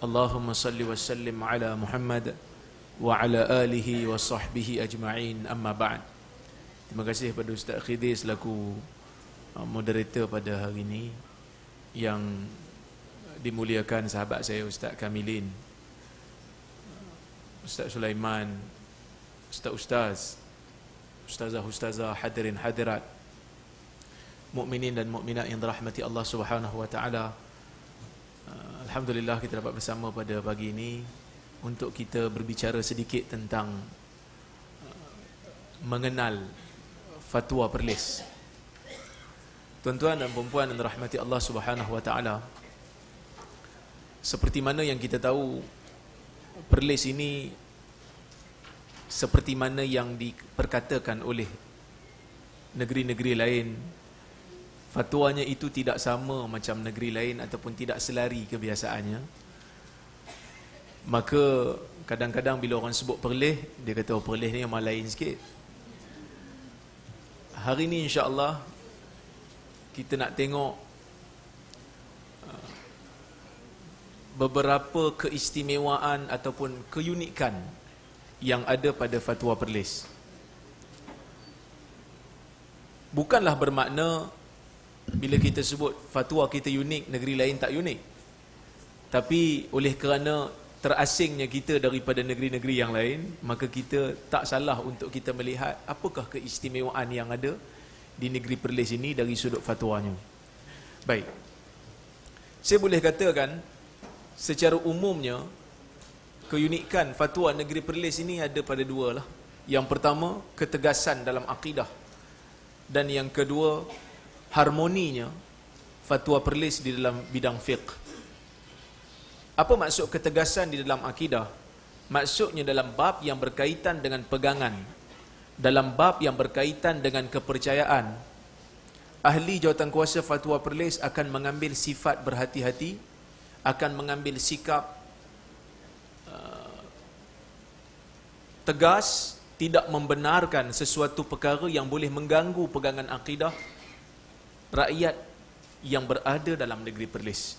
Allahumma salli wa sallim ala Muhammad wa ala alihi wa sahbihi ajma'in. Amma بعد Terima kasih kepada Ustaz Khidir selaku uh, moderator pada hari ini yang dimuliakan sahabat saya Ustaz Kamilin uh, Ustaz Sulaiman Ustaz-Ustaz Ustazah-Ustazah hadirin hadirat mukminin dan mukminat yang dirahmati Allah Subhanahu wa taala. Alhamdulillah kita dapat bersama pada pagi ini untuk kita berbicara sedikit tentang uh, mengenal fatwa perlis. Tuan-tuan dan puan-puan yang dirahmati Allah Subhanahu wa taala. Seperti mana yang kita tahu perlis ini seperti mana yang diperkatakan oleh negeri-negeri lain fatwanya itu tidak sama macam negeri lain ataupun tidak selari kebiasaannya. Maka kadang-kadang bila orang sebut perleh dia kata oh perleh ni memang lain sikit. Hari ni insya-Allah kita nak tengok uh, beberapa keistimewaan ataupun keunikan yang ada pada fatwa perlis. Bukanlah bermakna bila kita sebut fatwa kita unik, negeri lain tak unik. Tapi oleh kerana terasingnya kita daripada negeri-negeri yang lain, maka kita tak salah untuk kita melihat apakah keistimewaan yang ada di negeri Perlis ini dari sudut fatwanya. Baik. Saya boleh katakan secara umumnya keunikan fatwa negeri Perlis ini ada pada dua lah. Yang pertama, ketegasan dalam akidah. Dan yang kedua, harmoninya fatwa perlis di dalam bidang fiqh. Apa maksud ketegasan di dalam akidah? Maksudnya dalam bab yang berkaitan dengan pegangan. Dalam bab yang berkaitan dengan kepercayaan. Ahli jawatan kuasa fatwa perlis akan mengambil sifat berhati-hati, akan mengambil sikap uh, tegas, tidak membenarkan sesuatu perkara yang boleh mengganggu pegangan akidah rakyat yang berada dalam negeri Perlis.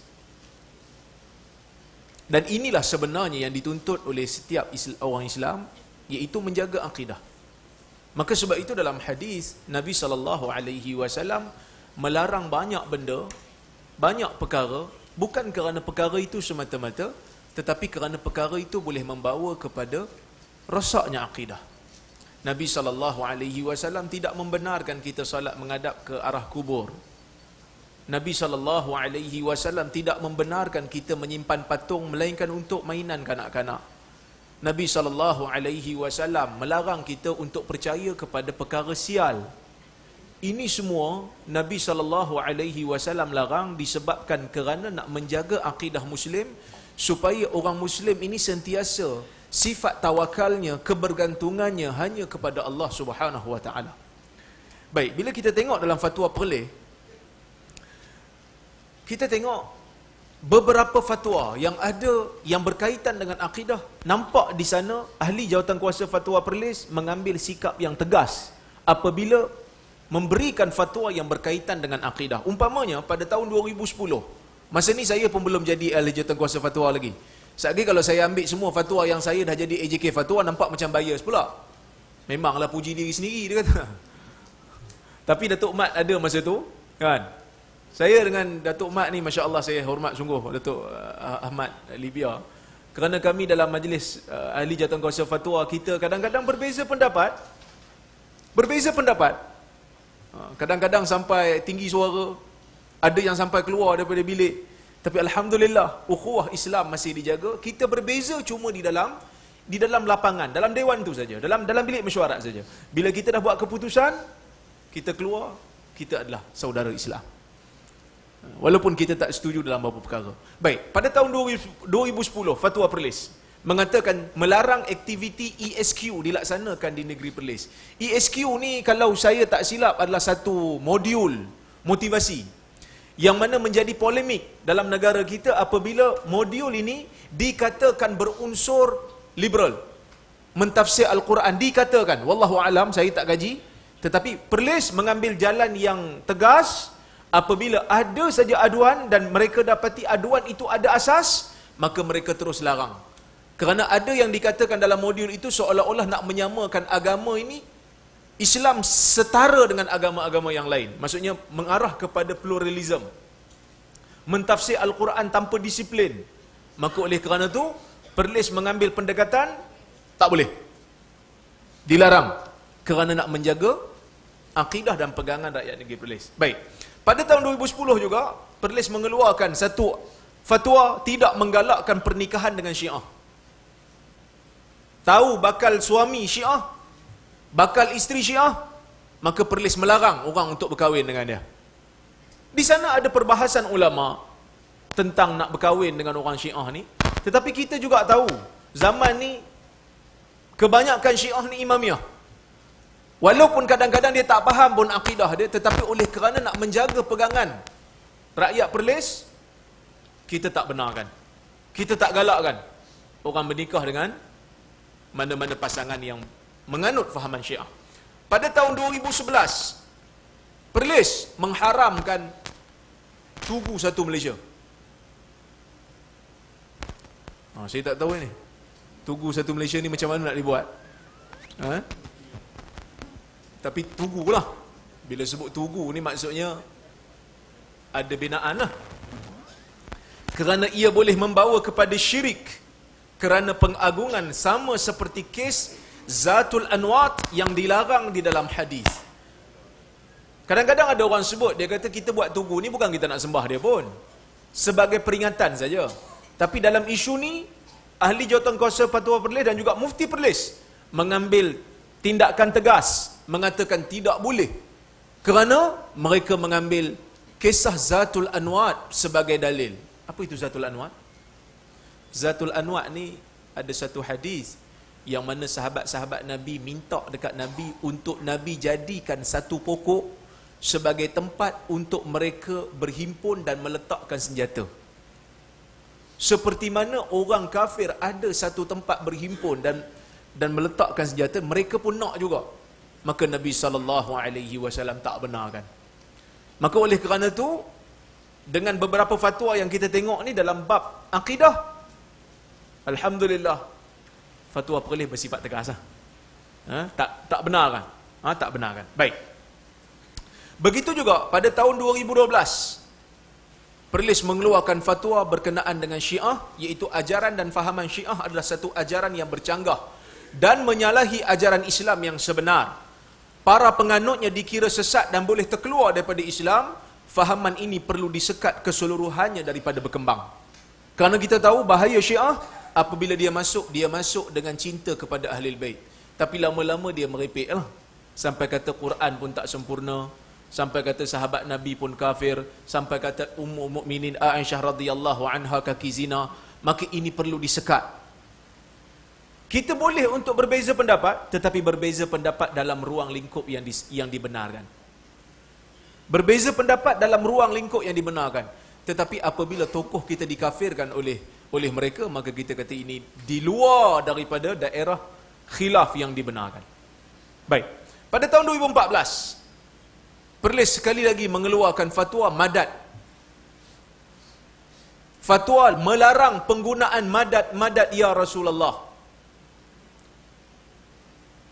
Dan inilah sebenarnya yang dituntut oleh setiap orang Islam iaitu menjaga akidah. Maka sebab itu dalam hadis Nabi sallallahu alaihi wasallam melarang banyak benda, banyak perkara bukan kerana perkara itu semata-mata tetapi kerana perkara itu boleh membawa kepada rosaknya akidah. Nabi sallallahu alaihi wasallam tidak membenarkan kita salat menghadap ke arah kubur. Nabi sallallahu alaihi wasallam tidak membenarkan kita menyimpan patung melainkan untuk mainan kanak-kanak. Nabi sallallahu alaihi wasallam melarang kita untuk percaya kepada perkara sial. Ini semua Nabi sallallahu alaihi wasallam larang disebabkan kerana nak menjaga akidah muslim supaya orang muslim ini sentiasa sifat tawakalnya, kebergantungannya hanya kepada Allah Subhanahu wa taala. Baik, bila kita tengok dalam fatwa perleh kita tengok beberapa fatwa yang ada yang berkaitan dengan akidah nampak di sana ahli jawatan kuasa fatwa perlis mengambil sikap yang tegas apabila memberikan fatwa yang berkaitan dengan akidah umpamanya pada tahun 2010 masa ni saya pun belum jadi ahli jawatan kuasa fatwa lagi Sekali kalau saya ambil semua fatwa yang saya dah jadi AJK fatwa nampak macam bias pula. Memanglah puji diri sendiri dia kata. Tapi Datuk Mat ada masa tu, kan? Saya dengan Datuk Mat ni masya-Allah saya hormat sungguh Datuk uh, Ahmad Libya. Kerana kami dalam majlis uh, ahli jawatan kuasa fatwa kita kadang-kadang berbeza pendapat. Berbeza pendapat. Uh, kadang-kadang sampai tinggi suara, ada yang sampai keluar daripada bilik. Tapi alhamdulillah ukhuwah Islam masih dijaga. Kita berbeza cuma di dalam di dalam lapangan, dalam dewan tu saja, dalam dalam bilik mesyuarat saja. Bila kita dah buat keputusan, kita keluar, kita adalah saudara Islam. Walaupun kita tak setuju dalam beberapa perkara. Baik, pada tahun 2010 fatwa Perlis mengatakan melarang aktiviti ESQ dilaksanakan di negeri Perlis. ESQ ni kalau saya tak silap adalah satu modul motivasi yang mana menjadi polemik dalam negara kita apabila modul ini dikatakan berunsur liberal. Mentafsir Al-Quran dikatakan, wallahu alam saya tak gaji, tetapi Perlis mengambil jalan yang tegas apabila ada saja aduan dan mereka dapati aduan itu ada asas, maka mereka terus larang. Kerana ada yang dikatakan dalam modul itu seolah-olah nak menyamakan agama ini Islam setara dengan agama-agama yang lain. Maksudnya mengarah kepada pluralism. Mentafsir Al-Quran tanpa disiplin. Maka oleh kerana itu, Perlis mengambil pendekatan, tak boleh. Dilarang. Kerana nak menjaga akidah dan pegangan rakyat negeri Perlis. Baik. Pada tahun 2010 juga, Perlis mengeluarkan satu fatwa tidak menggalakkan pernikahan dengan syiah. Tahu bakal suami syiah, bakal isteri syiah, maka Perlis melarang orang untuk berkahwin dengan dia. Di sana ada perbahasan ulama tentang nak berkahwin dengan orang syiah ni. Tetapi kita juga tahu, zaman ni kebanyakan syiah ni imamiah. Walaupun kadang-kadang dia tak faham pun akidah dia, tetapi oleh kerana nak menjaga pegangan rakyat perlis, kita tak benarkan. Kita tak galakkan orang bernikah dengan mana-mana pasangan yang menganut fahaman syiah. Pada tahun 2011, Perlis mengharamkan Tugu Satu Malaysia. Ha, saya tak tahu ni. Tugu Satu Malaysia ni macam mana nak dibuat? Ha? Tapi tugu lah. Bila sebut tugu ni maksudnya ada binaan lah. Kerana ia boleh membawa kepada syirik. Kerana pengagungan sama seperti kes Zatul Anwat yang dilarang di dalam hadis. Kadang-kadang ada orang sebut, dia kata kita buat tugu ni bukan kita nak sembah dia pun. Sebagai peringatan saja. Tapi dalam isu ni, ahli jawatankuasa Patua Perlis dan juga Mufti Perlis mengambil tindakan tegas mengatakan tidak boleh kerana mereka mengambil kisah Zatul Anwat sebagai dalil. Apa itu Zatul Anwat? Zatul Anwat ni ada satu hadis yang mana sahabat-sahabat Nabi minta dekat Nabi untuk Nabi jadikan satu pokok sebagai tempat untuk mereka berhimpun dan meletakkan senjata. Seperti mana orang kafir ada satu tempat berhimpun dan dan meletakkan senjata, mereka pun nak juga. Maka Nabi sallallahu alaihi wasallam tak benarkan. Maka oleh kerana itu dengan beberapa fatwa yang kita tengok ni dalam bab akidah alhamdulillah fatwa perlis bersifat tegas lah. ha? tak tak benar kan ha? tak benar kan baik begitu juga pada tahun 2012 Perlis mengeluarkan fatwa berkenaan dengan Syiah iaitu ajaran dan fahaman Syiah adalah satu ajaran yang bercanggah dan menyalahi ajaran Islam yang sebenar. Para penganutnya dikira sesat dan boleh terkeluar daripada Islam, fahaman ini perlu disekat keseluruhannya daripada berkembang. Kerana kita tahu bahaya Syiah apabila dia masuk, dia masuk dengan cinta kepada ahli bait. Tapi lama-lama dia merepek lah. Sampai kata Quran pun tak sempurna, sampai kata sahabat Nabi pun kafir, sampai kata Ummu Mukminin Aisyah radhiyallahu anha kaki zina, maka ini perlu disekat. Kita boleh untuk berbeza pendapat, tetapi berbeza pendapat dalam ruang lingkup yang di, yang dibenarkan. Berbeza pendapat dalam ruang lingkup yang dibenarkan. Tetapi apabila tokoh kita dikafirkan oleh oleh mereka, maka kita kata ini di luar daripada daerah khilaf yang dibenarkan. Baik. Pada tahun 2014, Perlis sekali lagi mengeluarkan fatwa madat. Fatwa melarang penggunaan madat-madat ya Rasulullah.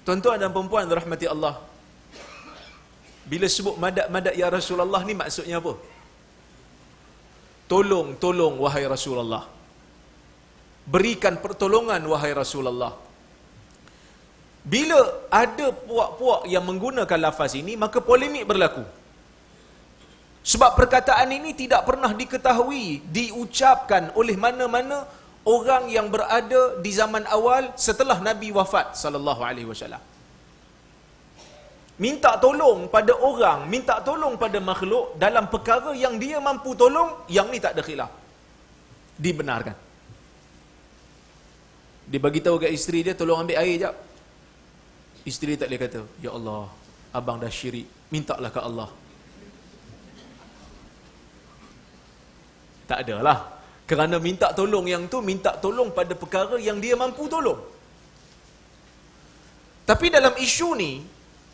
Tuan-tuan dan perempuan rahmati Allah. Bila sebut madat-madat ya Rasulullah ni maksudnya apa? Tolong, tolong wahai Rasulullah. Berikan pertolongan wahai Rasulullah. Bila ada puak-puak yang menggunakan lafaz ini, maka polemik berlaku. Sebab perkataan ini tidak pernah diketahui, diucapkan oleh mana-mana orang yang berada di zaman awal setelah Nabi wafat sallallahu alaihi wasallam. minta tolong pada orang, minta tolong pada makhluk dalam perkara yang dia mampu tolong, yang ni tak ada khilaf. Dibenarkan. Dia bagi tahu kat isteri dia, tolong ambil air jap. Isteri tak boleh kata, Ya Allah, abang dah syirik, mintalah ke Allah. Tak adalah. Kerana minta tolong yang tu, minta tolong pada perkara yang dia mampu tolong. Tapi dalam isu ni,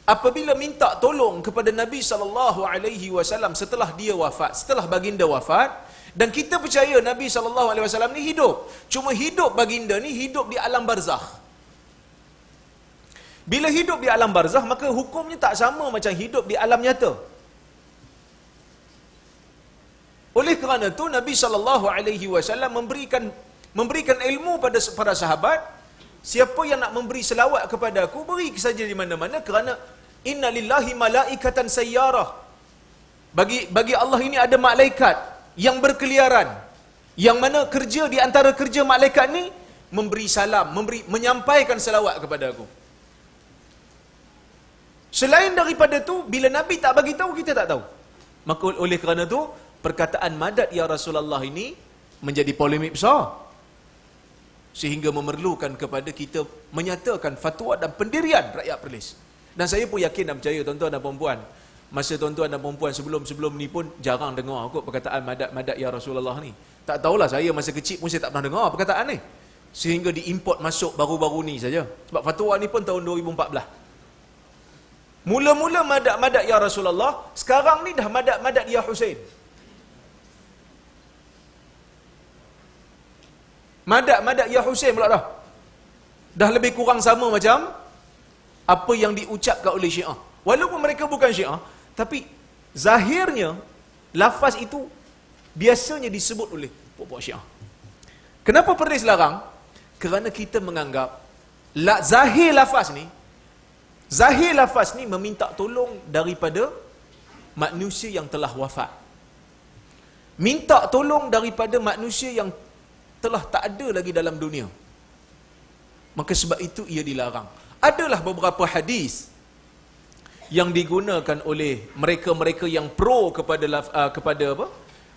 apabila minta tolong kepada Nabi sallallahu alaihi wasallam setelah dia wafat, setelah baginda wafat, dan kita percaya Nabi sallallahu alaihi wasallam ni hidup. Cuma hidup baginda ni hidup di alam barzakh. Bila hidup di alam barzakh, maka hukumnya tak sama macam hidup di alam nyata. Oleh kerana itu Nabi sallallahu alaihi wasallam memberikan memberikan ilmu pada para sahabat siapa yang nak memberi selawat kepada aku beri saja di mana-mana kerana inna lillahi malaikatan sayyarah bagi bagi Allah ini ada malaikat yang berkeliaran yang mana kerja di antara kerja malaikat ni memberi salam memberi menyampaikan selawat kepada aku. Selain daripada tu bila nabi tak bagi tahu kita tak tahu. Maka oleh kerana tu perkataan madat ya Rasulullah ini menjadi polemik besar. Sehingga memerlukan kepada kita menyatakan fatwa dan pendirian rakyat Perlis. Dan saya pun yakin dan percaya tuan-tuan dan puan-puan, masa tuan-tuan dan puan-puan sebelum-sebelum ni pun jarang dengar kot perkataan madat-madat ya Rasulullah ni. Tak tahulah saya masa kecil pun saya tak pernah dengar perkataan ni. Sehingga diimport masuk baru-baru ni saja. Sebab fatwa ni pun tahun 2014. Mula-mula madat-madat ya Rasulullah, sekarang ni dah madat-madat ya Husain. Madat-madat ya Husain pula dah. Dah lebih kurang sama macam apa yang diucapkan oleh Syiah. Walaupun mereka bukan Syiah, tapi zahirnya lafaz itu biasanya disebut oleh puak-puak Syiah. Kenapa perlis larang? Kerana kita menganggap la, zahir lafaz ni zahir lafaz ni meminta tolong daripada manusia yang telah wafat. Minta tolong daripada manusia yang telah tak ada lagi dalam dunia. Maka sebab itu ia dilarang. Adalah beberapa hadis yang digunakan oleh mereka-mereka yang pro kepada uh, kepada apa?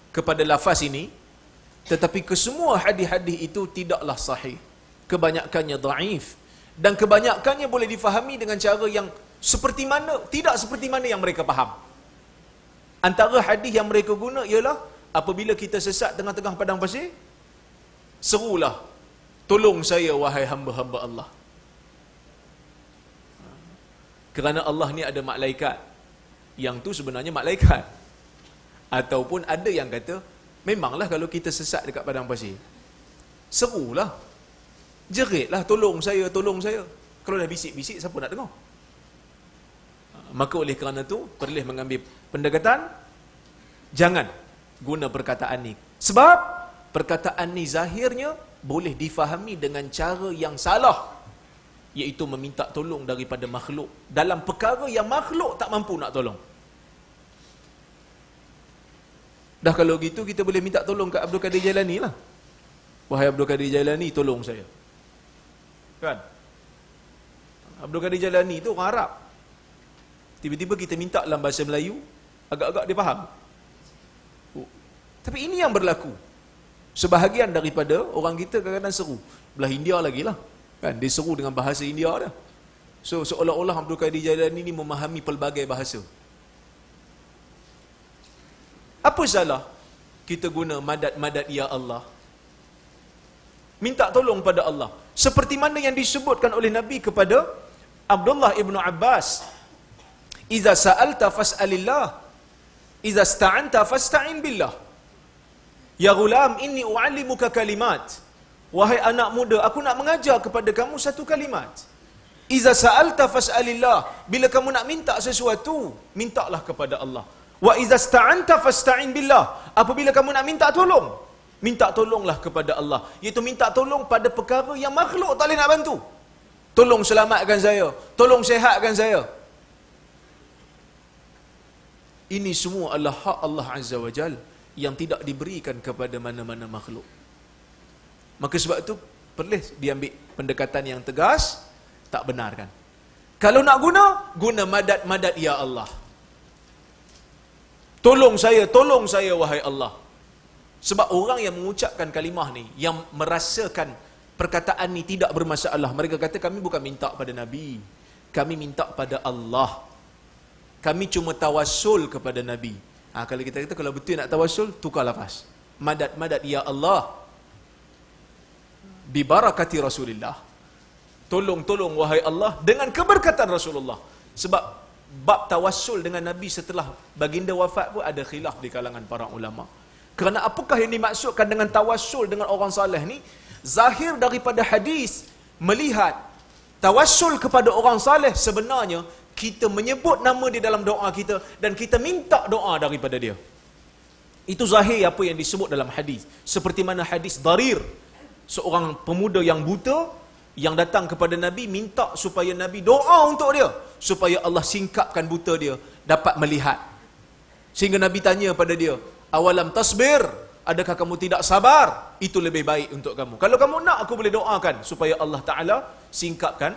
kepada lafaz ini tetapi kesemua hadis-hadis itu tidaklah sahih. Kebanyakannya dhaif dan kebanyakannya boleh difahami dengan cara yang seperti mana tidak seperti mana yang mereka faham. Antara hadis yang mereka guna ialah apabila kita sesat tengah-tengah padang pasir serulah tolong saya wahai hamba-hamba Allah kerana Allah ni ada malaikat. Yang tu sebenarnya malaikat. Ataupun ada yang kata memanglah kalau kita sesat dekat padang pasir? Serulah. Jeritlah tolong saya tolong saya. Kalau dah bisik-bisik siapa nak dengar? Maka oleh kerana tu perlu mengambil pendekatan jangan guna perkataan ni. Sebab perkataan ni zahirnya boleh difahami dengan cara yang salah iaitu meminta tolong daripada makhluk. Dalam perkara yang makhluk tak mampu nak tolong. Dah kalau gitu kita boleh minta tolong ke Abdul Qadir Jailani lah. Wahai Abdul Qadir Jailani tolong saya. Kan? Abdul Qadir Jailani tu orang Arab. Tiba-tiba kita minta dalam bahasa Melayu agak-agak dia faham. Oh. tapi ini yang berlaku. Sebahagian daripada orang kita kadang-kadang seru. Belah India lagi lah. Kan? Dia seru dengan bahasa India dah. So seolah-olah Abdul Qadir Jailani ini memahami pelbagai bahasa. Apa salah kita guna madat-madat ya Allah? Minta tolong pada Allah. Seperti mana yang disebutkan oleh Nabi kepada Abdullah ibnu Abbas. Iza sa'alta fas'alillah. Iza sta'anta fasta'in billah. Ya gulam inni u'allimuka kalimat. Wahai anak muda, aku nak mengajar kepada kamu satu kalimat. Iza sa'alta fas'alillah. Bila kamu nak minta sesuatu, mintalah kepada Allah. Wa iza sta'anta fasta'in billah. Apabila kamu nak minta tolong, minta tolonglah kepada Allah. Iaitu minta tolong pada perkara yang makhluk tak boleh nak bantu. Tolong selamatkan saya. Tolong sehatkan saya. Ini semua adalah hak Allah Azza wa Jalla yang tidak diberikan kepada mana-mana makhluk. Maka sebab itu perlu diambil pendekatan yang tegas, tak benar kan? Kalau nak guna, guna madat-madat ya Allah. Tolong saya, tolong saya wahai Allah. Sebab orang yang mengucapkan kalimah ni, yang merasakan perkataan ni tidak bermasalah. Mereka kata kami bukan minta pada Nabi. Kami minta pada Allah. Kami cuma tawassul kepada Nabi. Ha, kalau kita kata kalau betul nak tawassul, tukar lafaz. Madat-madat ya Allah. Bibarakati Rasulullah. Tolong-tolong wahai Allah dengan keberkatan Rasulullah. Sebab bab tawassul dengan Nabi setelah baginda wafat pun ada khilaf di kalangan para ulama. Kerana apakah yang dimaksudkan dengan tawassul dengan orang saleh ni? Zahir daripada hadis melihat tawassul kepada orang saleh sebenarnya kita menyebut nama dia dalam doa kita dan kita minta doa daripada dia. Itu zahir apa yang disebut dalam hadis. Seperti mana hadis Darir, seorang pemuda yang buta yang datang kepada Nabi minta supaya Nabi doa untuk dia supaya Allah singkapkan buta dia dapat melihat. Sehingga Nabi tanya pada dia, "Awalam tasbir? Adakah kamu tidak sabar? Itu lebih baik untuk kamu. Kalau kamu nak aku boleh doakan supaya Allah Taala singkapkan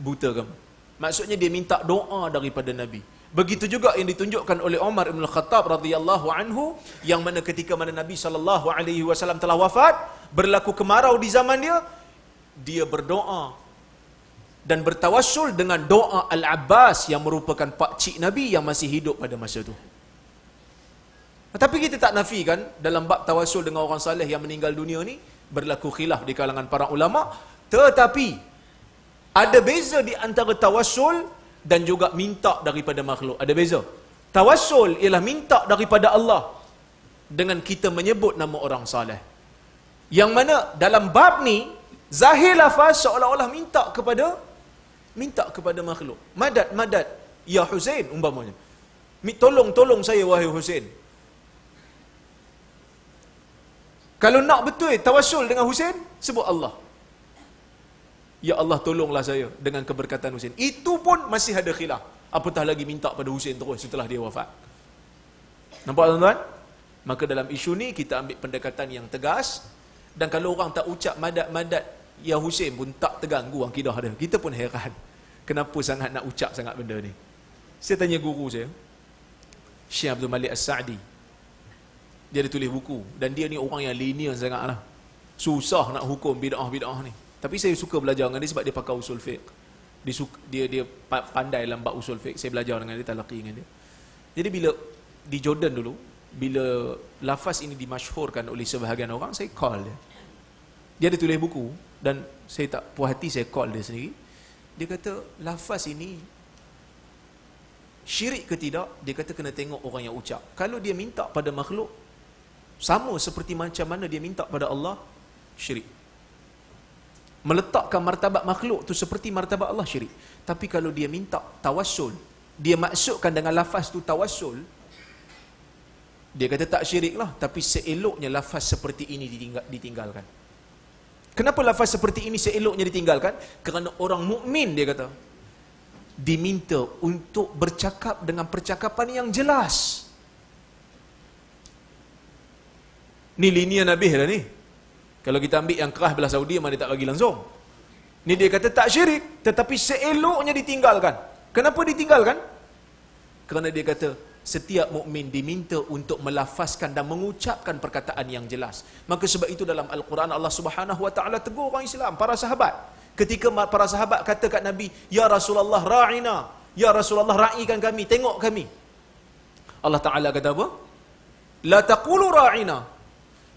buta kamu." Maksudnya dia minta doa daripada Nabi. Begitu juga yang ditunjukkan oleh Umar bin Khattab radhiyallahu anhu yang mana ketika mana Nabi sallallahu alaihi wasallam telah wafat, berlaku kemarau di zaman dia, dia berdoa dan bertawassul dengan doa Al-Abbas yang merupakan pak cik Nabi yang masih hidup pada masa itu. Tapi kita tak nafikan dalam bab tawassul dengan orang saleh yang meninggal dunia ni berlaku khilaf di kalangan para ulama tetapi ada beza di antara tawassul dan juga minta daripada makhluk. Ada beza. Tawassul ialah minta daripada Allah dengan kita menyebut nama orang saleh. Yang mana dalam bab ni Zahir lafaz seolah-olah minta kepada minta kepada makhluk. Madad, madad. Ya Hussein umpamanya. Tolong, tolong saya wahai Hussein. Kalau nak betul tawassul dengan Hussein, sebut Allah. Ya Allah tolonglah saya dengan keberkatan Hussein. Itu pun masih ada khilaf. Apatah lagi minta pada Hussein terus setelah dia wafat. Nampak tuan-tuan? Maka dalam isu ni kita ambil pendekatan yang tegas dan kalau orang tak ucap madat-madat Ya Hussein pun tak terganggu akidah dia. Kita pun heran. Kenapa sangat nak ucap sangat benda ni? Saya tanya guru saya. Syekh Abdul Malik As-Sa'di. Dia ada tulis buku. Dan dia ni orang yang linear sangat lah. Susah nak hukum bid'ah-bid'ah ni. Tapi saya suka belajar dengan dia sebab dia pakai usul fiqh. Dia, suka, dia, dia pandai dalam bab usul fiqh. Saya belajar dengan dia, talaki dengan dia. Jadi bila di Jordan dulu, bila lafaz ini dimasyhurkan oleh sebahagian orang, saya call dia. Dia ada tulis buku dan saya tak puas hati saya call dia sendiri. Dia kata lafaz ini syirik ke tidak? Dia kata kena tengok orang yang ucap. Kalau dia minta pada makhluk sama seperti macam mana dia minta pada Allah syirik. Meletakkan martabat makhluk tu seperti martabat Allah syirik. Tapi kalau dia minta tawassul, dia maksudkan dengan lafaz tu tawassul, dia kata tak syirik lah. Tapi seeloknya lafaz seperti ini ditinggal, ditinggalkan. Kenapa lafaz seperti ini seeloknya ditinggalkan? Kerana orang mukmin dia kata diminta untuk bercakap dengan percakapan yang jelas. Ni linia Nabi dah ni. Kalau kita ambil yang keras belah Saudi, mana dia tak bagi langsung. Ni dia kata tak syirik, tetapi seeloknya ditinggalkan. Kenapa ditinggalkan? Kerana dia kata, setiap mukmin diminta untuk melafazkan dan mengucapkan perkataan yang jelas. Maka sebab itu dalam Al-Quran Allah Subhanahu wa taala tegur orang Islam, para sahabat. Ketika para sahabat kata kat Nabi, "Ya Rasulullah, ra'ina. Ya Rasulullah, ra'ikan kami, tengok kami." Allah Taala kata apa? "La taqulu ra'ina."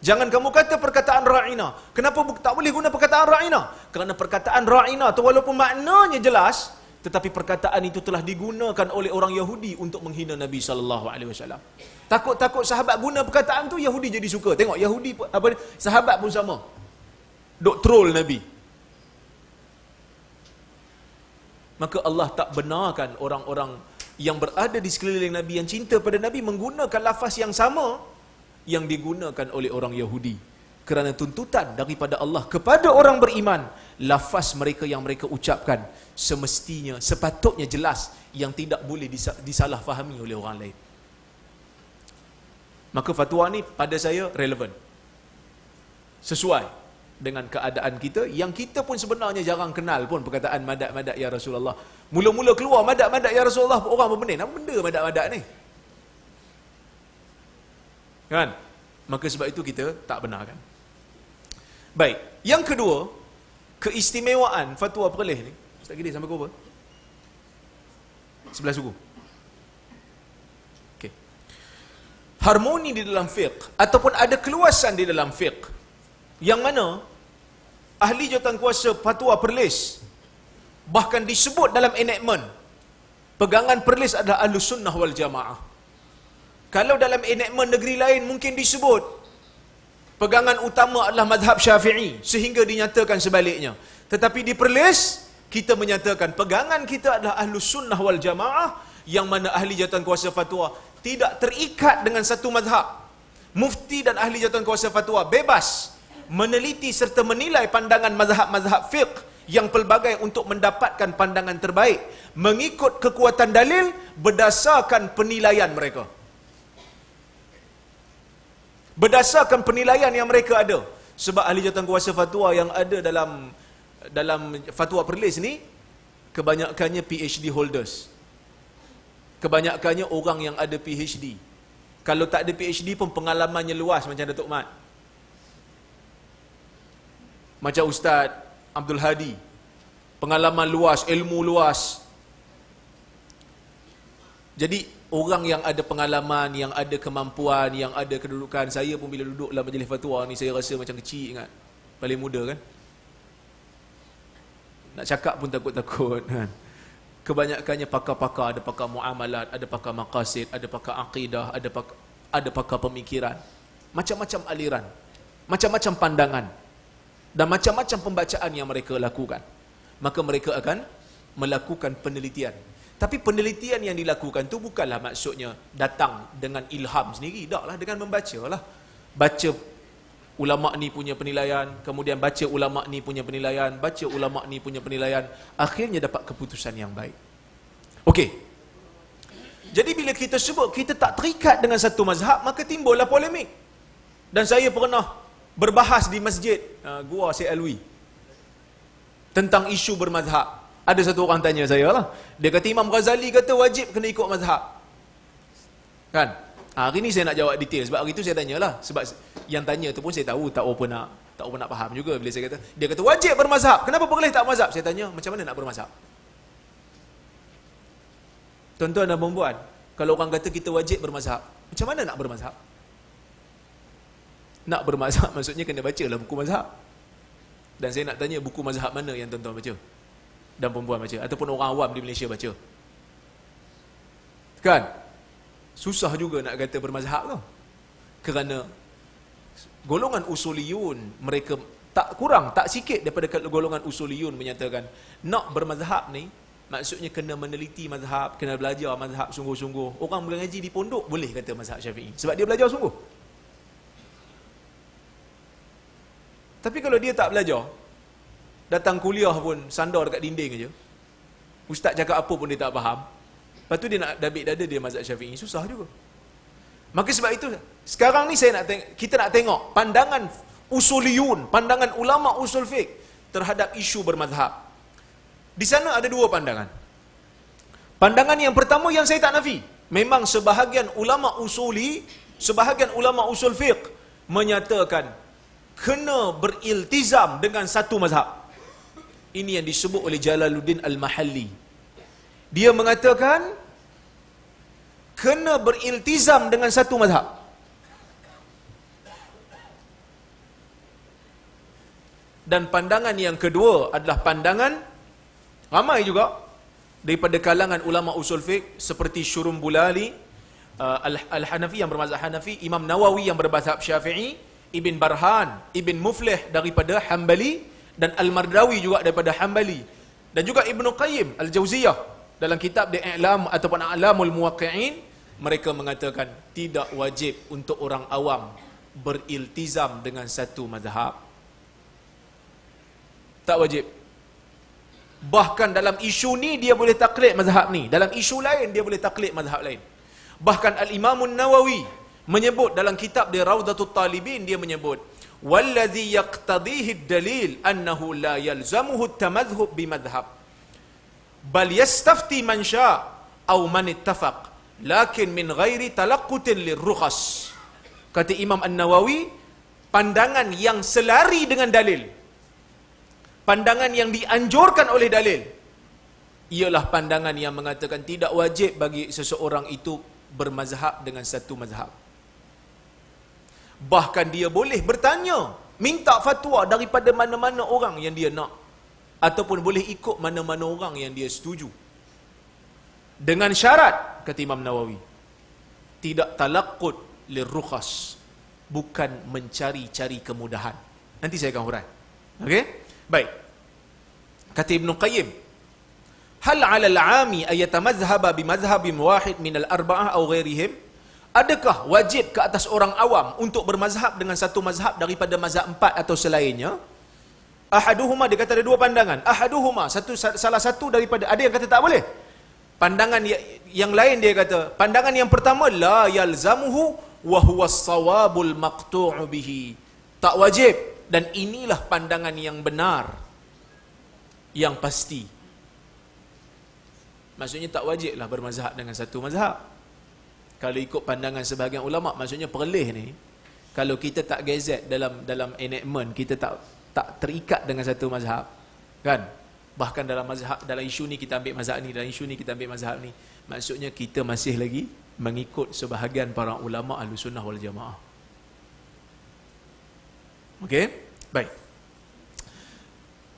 Jangan kamu kata perkataan ra'ina. Kenapa tak boleh guna perkataan ra'ina? Kerana perkataan ra'ina tu walaupun maknanya jelas, tetapi perkataan itu telah digunakan oleh orang Yahudi untuk menghina Nabi sallallahu alaihi wasallam. Takut-takut sahabat guna perkataan tu Yahudi jadi suka. Tengok Yahudi apa sahabat pun sama. Dok troll Nabi. Maka Allah tak benarkan orang-orang yang berada di sekeliling Nabi yang cinta pada Nabi menggunakan lafaz yang sama yang digunakan oleh orang Yahudi kerana tuntutan daripada Allah kepada orang beriman lafaz mereka yang mereka ucapkan semestinya sepatutnya jelas yang tidak boleh disalahfahami oleh orang lain maka fatwa ni pada saya relevan sesuai dengan keadaan kita yang kita pun sebenarnya jarang kenal pun perkataan madat-madat ya Rasulullah. Mula-mula keluar madat-madat ya Rasulullah orang berbenih. Apa benda madat-madat ni? Kan? Maka sebab itu kita tak benarkan. Baik. Yang kedua, keistimewaan fatwa perleh ni. Ustaz Gidi sampai ke apa? Sebelah suku. Okay. Harmoni di dalam fiqh ataupun ada keluasan di dalam fiqh yang mana ahli jawatan kuasa fatwa perlis bahkan disebut dalam enactment pegangan perlis adalah ahlu sunnah wal jamaah kalau dalam enactment negeri lain mungkin disebut. Pegangan utama adalah madhab syafi'i sehingga dinyatakan sebaliknya. Tetapi di perlis kita menyatakan pegangan kita adalah ahlu sunnah wal jamaah yang mana ahli jawatan kuasa fatwa tidak terikat dengan satu madhab. Mufti dan ahli jawatan kuasa fatwa bebas meneliti serta menilai pandangan mazhab-mazhab fiqh yang pelbagai untuk mendapatkan pandangan terbaik mengikut kekuatan dalil berdasarkan penilaian mereka berdasarkan penilaian yang mereka ada. Sebab ahli jawatan kuasa fatwa yang ada dalam dalam fatwa perlis ni kebanyakannya PhD holders. Kebanyakannya orang yang ada PhD kalau tak ada PhD pun pengalamannya luas macam Datuk Mat. Macam Ustaz Abdul Hadi. Pengalaman luas, ilmu luas. Jadi orang yang ada pengalaman, yang ada kemampuan, yang ada kedudukan. Saya pun bila duduk dalam majlis fatwa ni saya rasa macam kecil ingat. Paling muda kan? Nak cakap pun takut-takut kan? Kebanyakannya pakar-pakar. Ada pakar muamalat ada pakar maqasid ada pakar akidah ada pakar, ada pakar pemikiran. Macam-macam aliran. Macam-macam pandangan. Dan macam-macam pembacaan yang mereka lakukan. Maka mereka akan melakukan penelitian tapi penelitian yang dilakukan tu bukanlah maksudnya datang dengan ilham sendiri. Taklah dengan membaca lah baca ulama ni punya penilaian kemudian baca ulama ni punya penilaian baca ulama ni punya penilaian akhirnya dapat keputusan yang baik. Okey. Jadi bila kita sebut kita tak terikat dengan satu mazhab maka timbullah polemik. Dan saya pernah berbahas di masjid uh, gua Syed Alwi tentang isu bermazhab. Ada satu orang tanya saya lah. Dia kata Imam Ghazali kata wajib kena ikut mazhab. Kan? Ha, hari ni saya nak jawab detail sebab hari tu saya tanya lah. Sebab yang tanya tu pun saya tahu tak apa nak tak apa nak faham juga bila saya kata. Dia kata wajib bermazhab. Kenapa boleh tak mazhab? Saya tanya macam mana nak bermazhab? Tuan-tuan dan perempuan, kalau orang kata kita wajib bermazhab, macam mana nak bermazhab? Nak bermazhab maksudnya kena baca lah buku mazhab. Dan saya nak tanya buku mazhab mana yang tuan-tuan baca? Dan perempuan baca ataupun orang awam di Malaysia baca. Kan? Susah juga nak kata bermazhab tu. Kerana golongan usuliyun mereka tak kurang, tak sikit daripada golongan usuliyun menyatakan nak bermazhab ni maksudnya kena meneliti mazhab, kena belajar mazhab sungguh-sungguh. Orang mengaji di pondok boleh kata mazhab Syafi'i sebab dia belajar sungguh. Tapi kalau dia tak belajar, datang kuliah pun sandar dekat dinding aja. Ustaz cakap apa pun dia tak faham. Lepas tu dia nak dabik dada dia mazhab Syafi'i, susah juga. Maka sebab itu sekarang ni saya nak tengok, kita nak tengok pandangan usuliyun, pandangan ulama usul fiqh terhadap isu bermazhab. Di sana ada dua pandangan. Pandangan yang pertama yang saya tak nafi, memang sebahagian ulama usuli, sebahagian ulama usul fiqh menyatakan kena beriltizam dengan satu mazhab. Ini yang disebut oleh Jalaluddin Al-Mahalli. Dia mengatakan kena beriltizam dengan satu mazhab. Dan pandangan yang kedua adalah pandangan ramai juga daripada kalangan ulama usul fiqh seperti Syurum Bulali, uh, Al-Hanafi yang bermazhab Hanafi, Imam Nawawi yang bermazhab Syafi'i, Ibn Barhan, Ibn Muflih daripada Hambali dan Al-Mardawi juga daripada Hambali dan juga Ibn Qayyim Al-Jauziyah dalam kitab di I'lam ataupun A'lamul Muwaqqi'in mereka mengatakan tidak wajib untuk orang awam beriltizam dengan satu mazhab tak wajib. Bahkan dalam isu ni dia boleh taklid mazhab ni. Dalam isu lain dia boleh taklid mazhab lain. Bahkan Al-Imamun Nawawi menyebut dalam kitab dia Raudatul Talibin dia menyebut والذي يقتضيه الدليل أنه لا يلزمه التمذهب بمذهب بل يستفتي man شاء أو من ittafaq. لكن من غير تلقت للرخص kata Imam An-Nawawi pandangan yang selari dengan dalil pandangan yang dianjurkan oleh dalil ialah pandangan yang mengatakan tidak wajib bagi seseorang itu bermazhab dengan satu mazhab bahkan dia boleh bertanya minta fatwa daripada mana-mana orang yang dia nak. Ataupun boleh ikut mana-mana orang yang dia setuju. Dengan syarat kata Imam Nawawi tidak talaqqut lirukhas bukan mencari-cari kemudahan. Nanti saya akan hurai okey? Baik. Kata Ibn Qayyim hal 'ala al-'ami ay yatamadhhaba bi madhhabin wahid min al-arba'ah aw ghairihim Adakah wajib ke atas orang awam untuk bermazhab dengan satu mazhab daripada mazhab empat atau selainnya? Ahaduhuma dia kata ada dua pandangan. Ahaduhuma satu salah satu daripada ada yang kata tak boleh. Pandangan yang, yang lain dia kata, pandangan yang pertama la yalzamuhu wa huwa sawabul maqtu' bihi. Tak wajib dan inilah pandangan yang benar yang pasti. Maksudnya tak wajiblah bermazhab dengan satu mazhab kalau ikut pandangan sebahagian ulama maksudnya perleh ni kalau kita tak gazet dalam dalam enactment kita tak tak terikat dengan satu mazhab kan? Bahkan dalam mazhab dalam isu ni kita ambil mazhab ni dalam isu ni kita ambil mazhab ni. Maksudnya kita masih lagi mengikut sebahagian para ulama ahlu wal jamaah. Okey? Baik.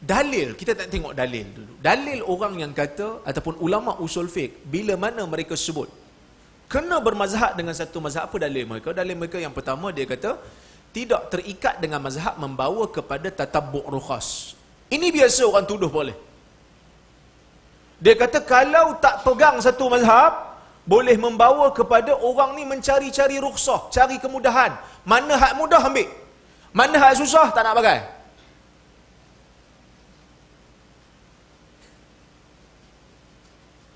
Dalil kita tak tengok dalil dulu. Dalil orang yang kata ataupun ulama usul fiqh bila mana mereka sebut kena bermazhab dengan satu mazhab apa dalil mereka? Dalil mereka yang pertama dia kata tidak terikat dengan mazhab membawa kepada tatabbu' rukhas. Ini biasa orang tuduh boleh. Dia kata kalau tak pegang satu mazhab boleh membawa kepada orang ni mencari-cari rukhsah cari kemudahan. Mana hak mudah ambil? Mana hak susah? Tak nak pakai.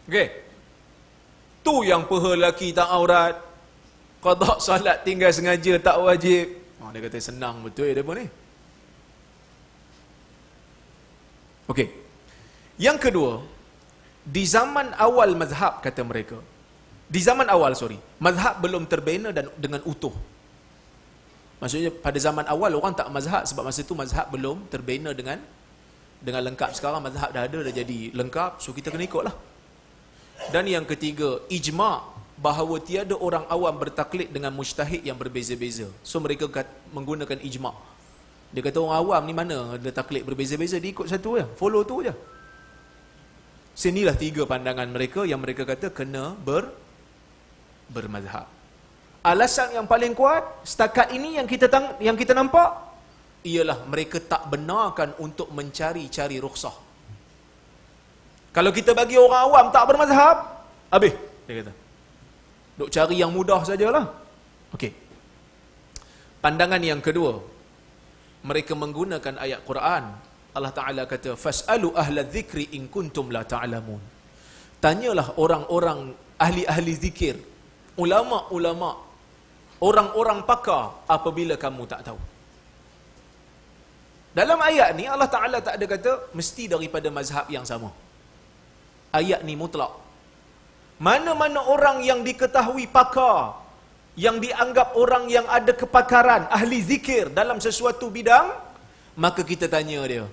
Okay. Tu yang peha lelaki tak aurat. Qadha salat tinggal sengaja tak wajib. Oh, dia kata senang betul dia pun ni. Okey. Yang kedua, di zaman awal mazhab kata mereka. Di zaman awal sorry, mazhab belum terbina dan dengan utuh. Maksudnya pada zaman awal orang tak mazhab sebab masa itu mazhab belum terbina dengan dengan lengkap. Sekarang mazhab dah ada dah jadi lengkap, so kita kena ikutlah. Dan yang ketiga, ijma' bahawa tiada orang awam bertaklid dengan mujtahid yang berbeza-beza. So mereka menggunakan ijma'. Dia kata orang awam ni mana ada taklid berbeza-beza, dia ikut satu je, follow tu je. Sinilah tiga pandangan mereka yang mereka kata kena ber bermazhab. Alasan yang paling kuat setakat ini yang kita tang, yang kita nampak ialah mereka tak benarkan untuk mencari-cari rukhsah kalau kita bagi orang awam tak bermazhab, habis dia kata. Duk cari yang mudah sajalah. Okey. Pandangan yang kedua, mereka menggunakan ayat Quran. Allah Taala kata, "Fas'alu ahla dzikri in kuntum la ta'lamun." Tanyalah orang-orang ahli-ahli zikir, ulama-ulama, orang-orang pakar apabila kamu tak tahu. Dalam ayat ni Allah Taala tak ada kata mesti daripada mazhab yang sama ayat ni mutlak. Mana-mana orang yang diketahui pakar, yang dianggap orang yang ada kepakaran, ahli zikir dalam sesuatu bidang, maka kita tanya dia.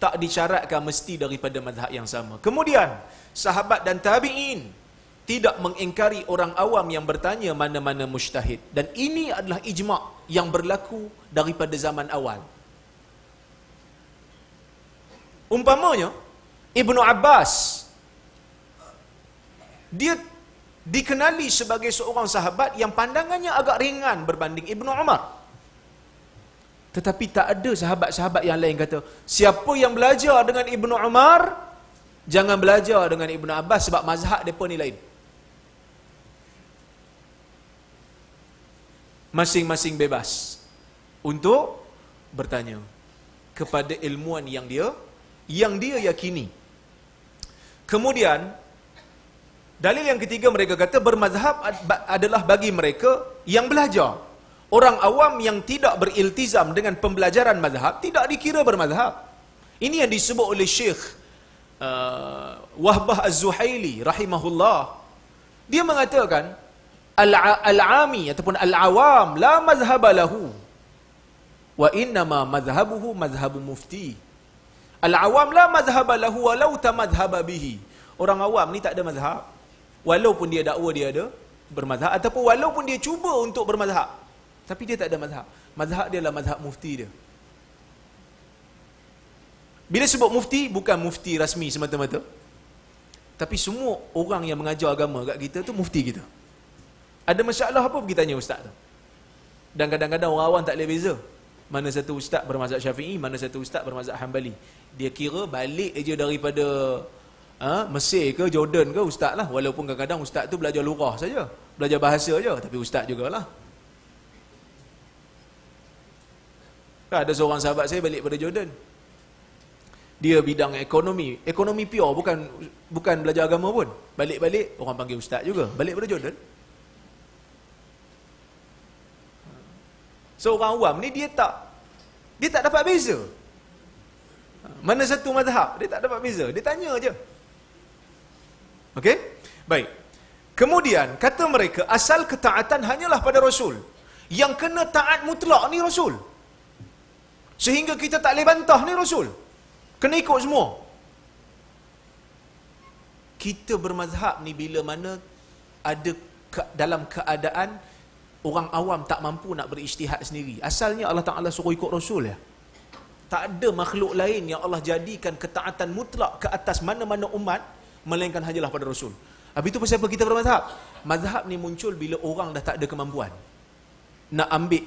Tak disyaratkan mesti daripada mazhab yang sama. Kemudian, sahabat dan tabi'in tidak mengingkari orang awam yang bertanya mana-mana mujtahid. Dan ini adalah ijma' yang berlaku daripada zaman awal. Umpamanya Ibnu Abbas dia dikenali sebagai seorang sahabat yang pandangannya agak ringan berbanding Ibnu Umar. Tetapi tak ada sahabat-sahabat yang lain kata, siapa yang belajar dengan Ibnu Umar, jangan belajar dengan Ibnu Abbas sebab mazhab depa ni lain. Masing-masing bebas untuk bertanya kepada ilmuwan yang dia yang dia yakini. Kemudian Dalil yang ketiga mereka kata bermazhab adalah bagi mereka yang belajar. Orang awam yang tidak beriltizam dengan pembelajaran mazhab tidak dikira bermazhab. Ini yang disebut oleh Syekh uh, Wahbah Az-Zuhaili rahimahullah. Dia mengatakan al-ami ataupun al-awam la mazhab lahu. Wa innama mazhabuhu mazhabu mufti. Al-awam la mazhab lahu walau tamadhhab bihi. Orang awam ni tak ada mazhab. Walaupun dia dakwa dia ada bermazhab ataupun walaupun dia cuba untuk bermazhab. Tapi dia tak ada mazhab. Mazhab dia adalah mazhab mufti dia. Bila sebut mufti, bukan mufti rasmi semata-mata. Tapi semua orang yang mengajar agama kat kita tu mufti kita. Ada masalah apa pergi tanya ustaz tu. Dan kadang-kadang orang awam tak boleh beza. Mana satu ustaz bermazhab syafi'i, mana satu ustaz bermazhab hanbali. Dia kira balik aja daripada ha, Mesir ke Jordan ke ustaz lah. Walaupun kadang-kadang ustaz tu belajar lurah saja. Belajar bahasa saja. Tapi ustaz jugalah. Kan ada seorang sahabat saya balik pada Jordan. Dia bidang ekonomi. Ekonomi pure bukan bukan belajar agama pun. Balik-balik orang panggil ustaz juga. Balik pada Jordan. So orang awam ni dia tak dia tak dapat beza. Mana satu mazhab dia tak dapat beza. Dia tanya aja. Okey? Baik. Kemudian kata mereka asal ketaatan hanyalah pada Rasul. Yang kena taat mutlak ni Rasul. Sehingga kita tak boleh bantah ni Rasul. Kena ikut semua. Kita bermazhab ni bila mana ada ke, dalam keadaan orang awam tak mampu nak berijtihad sendiri. Asalnya Allah Ta'ala suruh ikut Rasul ya. Tak ada makhluk lain yang Allah jadikan ketaatan mutlak ke atas mana-mana umat melainkan hanyalah pada Rasul. Habis itu pasal apa kita bermazhab? Mazhab ni muncul bila orang dah tak ada kemampuan nak ambil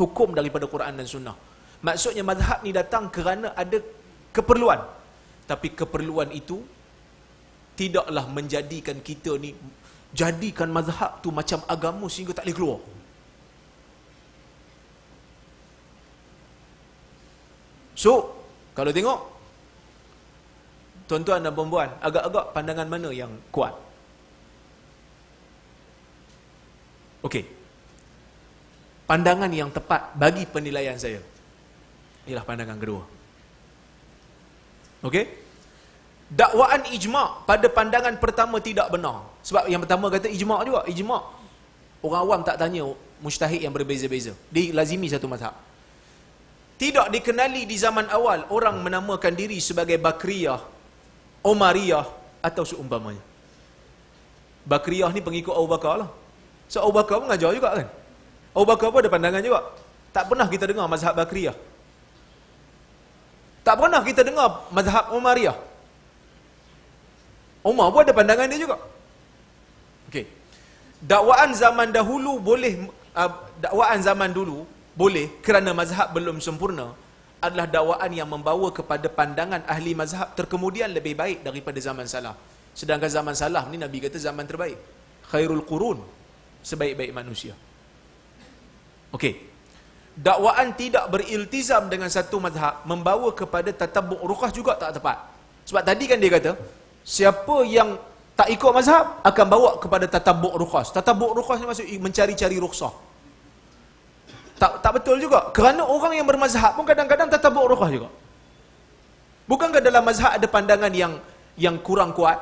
hukum daripada Quran dan Sunnah. Maksudnya mazhab ni datang kerana ada keperluan. Tapi keperluan itu tidaklah menjadikan kita ni jadikan mazhab tu macam agama sehingga tak boleh keluar. So, kalau tengok tuan-tuan dan puan agak-agak pandangan mana yang kuat? Okey. Pandangan yang tepat bagi penilaian saya ialah pandangan kedua. Okey? Dakwaan ijma' pada pandangan pertama tidak benar. Sebab yang pertama kata ijma' juga. Ijma' orang awam tak tanya mujtahid yang berbeza-beza. Dia lazimi satu mazhab. Tidak dikenali di zaman awal orang menamakan diri sebagai Bakriyah, Umariyah atau seumpamanya. Bakriyah ni pengikut Abu Bakar lah. So Abu Bakar pun mengajar juga kan. Abu Bakar pun ada pandangan juga. Tak pernah kita dengar mazhab Bakriyah. Tak pernah kita dengar mazhab Umariyah. Umar pun ada pandangan dia juga. Okey. Dakwaan zaman dahulu boleh uh, dakwaan zaman dulu boleh kerana mazhab belum sempurna adalah dakwaan yang membawa kepada pandangan ahli mazhab terkemudian lebih baik daripada zaman salah. Sedangkan zaman salah ni Nabi kata zaman terbaik. Khairul qurun sebaik-baik manusia. Okey dakwaan tidak beriltizam dengan satu mazhab membawa kepada tatabuk rukhah juga tak tepat. Sebab tadi kan dia kata, siapa yang tak ikut mazhab akan bawa kepada tatabuk rukhas. Tatabuk rukhas ni maksud mencari-cari rukhsah. Tak tak betul juga. Kerana orang yang bermazhab pun kadang-kadang tatabuk rukhas juga. Bukankah dalam mazhab ada pandangan yang yang kurang kuat?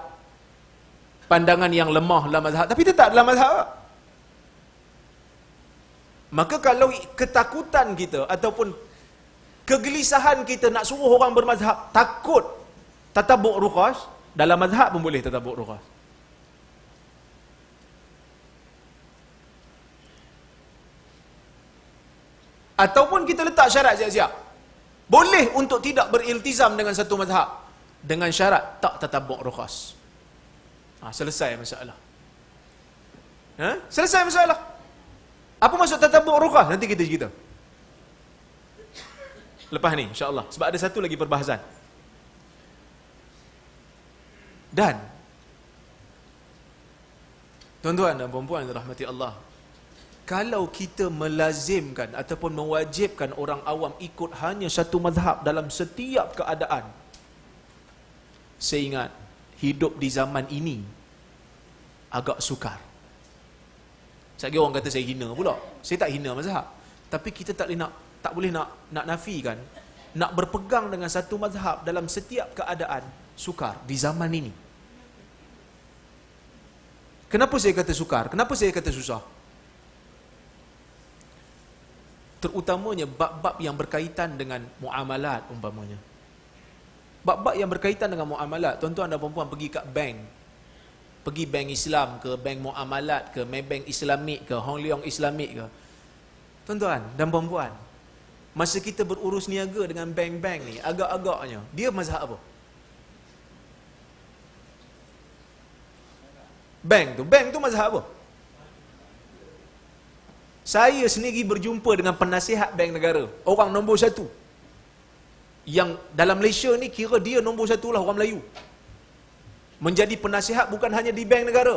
Pandangan yang lemah dalam mazhab. Tapi tetap dalam mazhab. Maka kalau ketakutan kita ataupun kegelisahan kita nak suruh orang bermazhab takut tatabuk ruqas, dalam mazhab pun boleh tatabuk ruqas. Ataupun kita letak syarat siap-siap. Boleh untuk tidak beriltizam dengan satu mazhab. Dengan syarat tak tatabuk ruqas. Ha, selesai masalah. Ha? Selesai masalah. Apa maksud tatabuk ruqah? Nanti kita cerita. Lepas ni insya-Allah sebab ada satu lagi perbahasan. Dan Tuan-tuan dan puan-puan yang rahmati Allah. Kalau kita melazimkan ataupun mewajibkan orang awam ikut hanya satu mazhab dalam setiap keadaan. Saya ingat hidup di zaman ini agak sukar. Sekali orang kata saya hina pula. Saya tak hina mazhab. Tapi kita tak boleh nak tak boleh nak nak nafikan nak berpegang dengan satu mazhab dalam setiap keadaan sukar di zaman ini. Kenapa saya kata sukar? Kenapa saya kata susah? Terutamanya bab-bab yang berkaitan dengan muamalat umpamanya. Bab-bab yang berkaitan dengan muamalat, tuan-tuan dan puan pergi kat bank. Pergi bank Islam ke, bank muamalat ke, bank Islamik ke, Hong Leong Islamik ke. Tuan-tuan dan puan-puan, masa kita berurus niaga dengan bank-bank ni, agak-agaknya, dia mazhab apa? Bank tu, bank tu mazhab apa? Saya sendiri berjumpa dengan penasihat bank negara, orang nombor satu. Yang dalam Malaysia ni kira dia nombor satu lah orang Melayu. Menjadi penasihat bukan hanya di bank negara.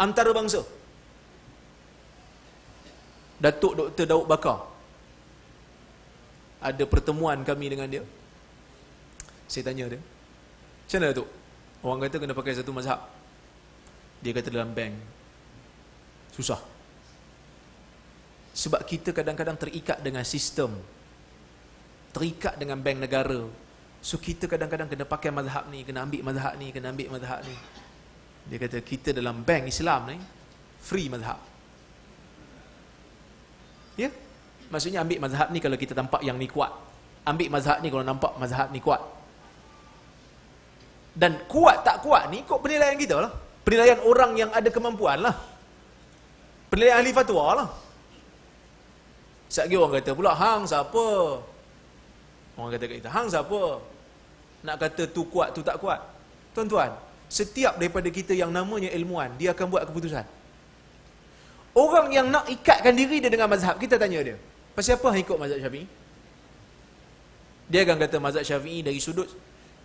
Antara bangsa. Datuk Dr. Daud Bakar. Ada pertemuan kami dengan dia. Saya tanya dia. Macam mana Datuk? Orang kata kena pakai satu mazhab. Dia kata dalam bank. Susah. Sebab kita kadang-kadang terikat dengan sistem. Terikat dengan bank negara. So kita kadang-kadang kena pakai mazhab ni, kena ambil mazhab ni, kena ambil mazhab ni. Dia kata kita dalam bank Islam ni, free mazhab. Ya? Maksudnya ambil mazhab ni kalau kita nampak yang ni kuat. Ambil mazhab ni kalau nampak mazhab ni kuat. Dan kuat tak kuat ni ikut penilaian kita lah. Penilaian orang yang ada kemampuan lah. Penilaian ahli fatwa lah. Sekali orang kata pula, hang siapa? Orang kata kat kita, hang siapa? Nak kata tu kuat, tu tak kuat. Tuan-tuan, setiap daripada kita yang namanya ilmuwan, dia akan buat keputusan. Orang yang nak ikatkan diri dia dengan mazhab, kita tanya dia. Pasal apa ikut mazhab syafi'i? Dia akan kata mazhab syafi'i dari sudut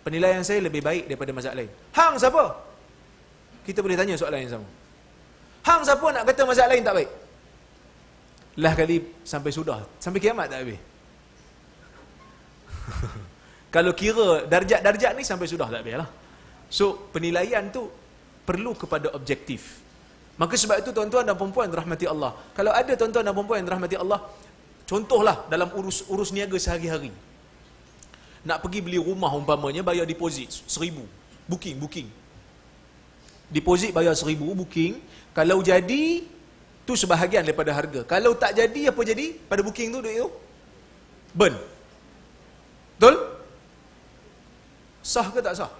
penilaian saya lebih baik daripada mazhab lain. Hang siapa? Kita boleh tanya soalan yang sama. Hang siapa nak kata mazhab lain tak baik? Lah kali sampai sudah. Sampai kiamat tak habis. Kalau kira darjat-darjat ni sampai sudah tak habis lah. So, penilaian tu perlu kepada objektif. Maka sebab itu tuan-tuan dan perempuan rahmati Allah. Kalau ada tuan-tuan dan perempuan yang rahmati Allah, contohlah dalam urus urus niaga sehari-hari. Nak pergi beli rumah umpamanya bayar deposit seribu. Booking, booking. Deposit bayar seribu, booking. Kalau jadi, tu sebahagian daripada harga. Kalau tak jadi, apa jadi? Pada booking tu, duit tu? Burn. Betul? Sah ke tak sah?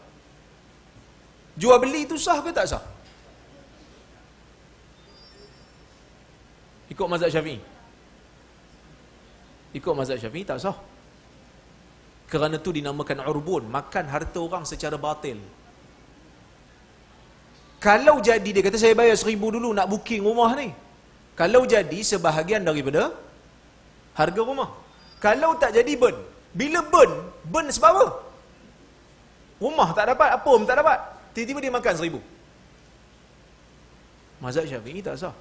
Jual beli itu sah ke tak sah? Ikut mazhab syafi'i. Ikut mazhab syafi'i tak sah. Kerana tu dinamakan urbun, makan harta orang secara batil. Kalau jadi dia kata saya bayar seribu dulu nak booking rumah ni. Kalau jadi sebahagian daripada harga rumah. Kalau tak jadi burn. Bila burn, burn sebab apa? Rumah tak dapat, apa pun tak dapat. Tiba-tiba dia makan seribu. Mazhab Syafi'i tak sah.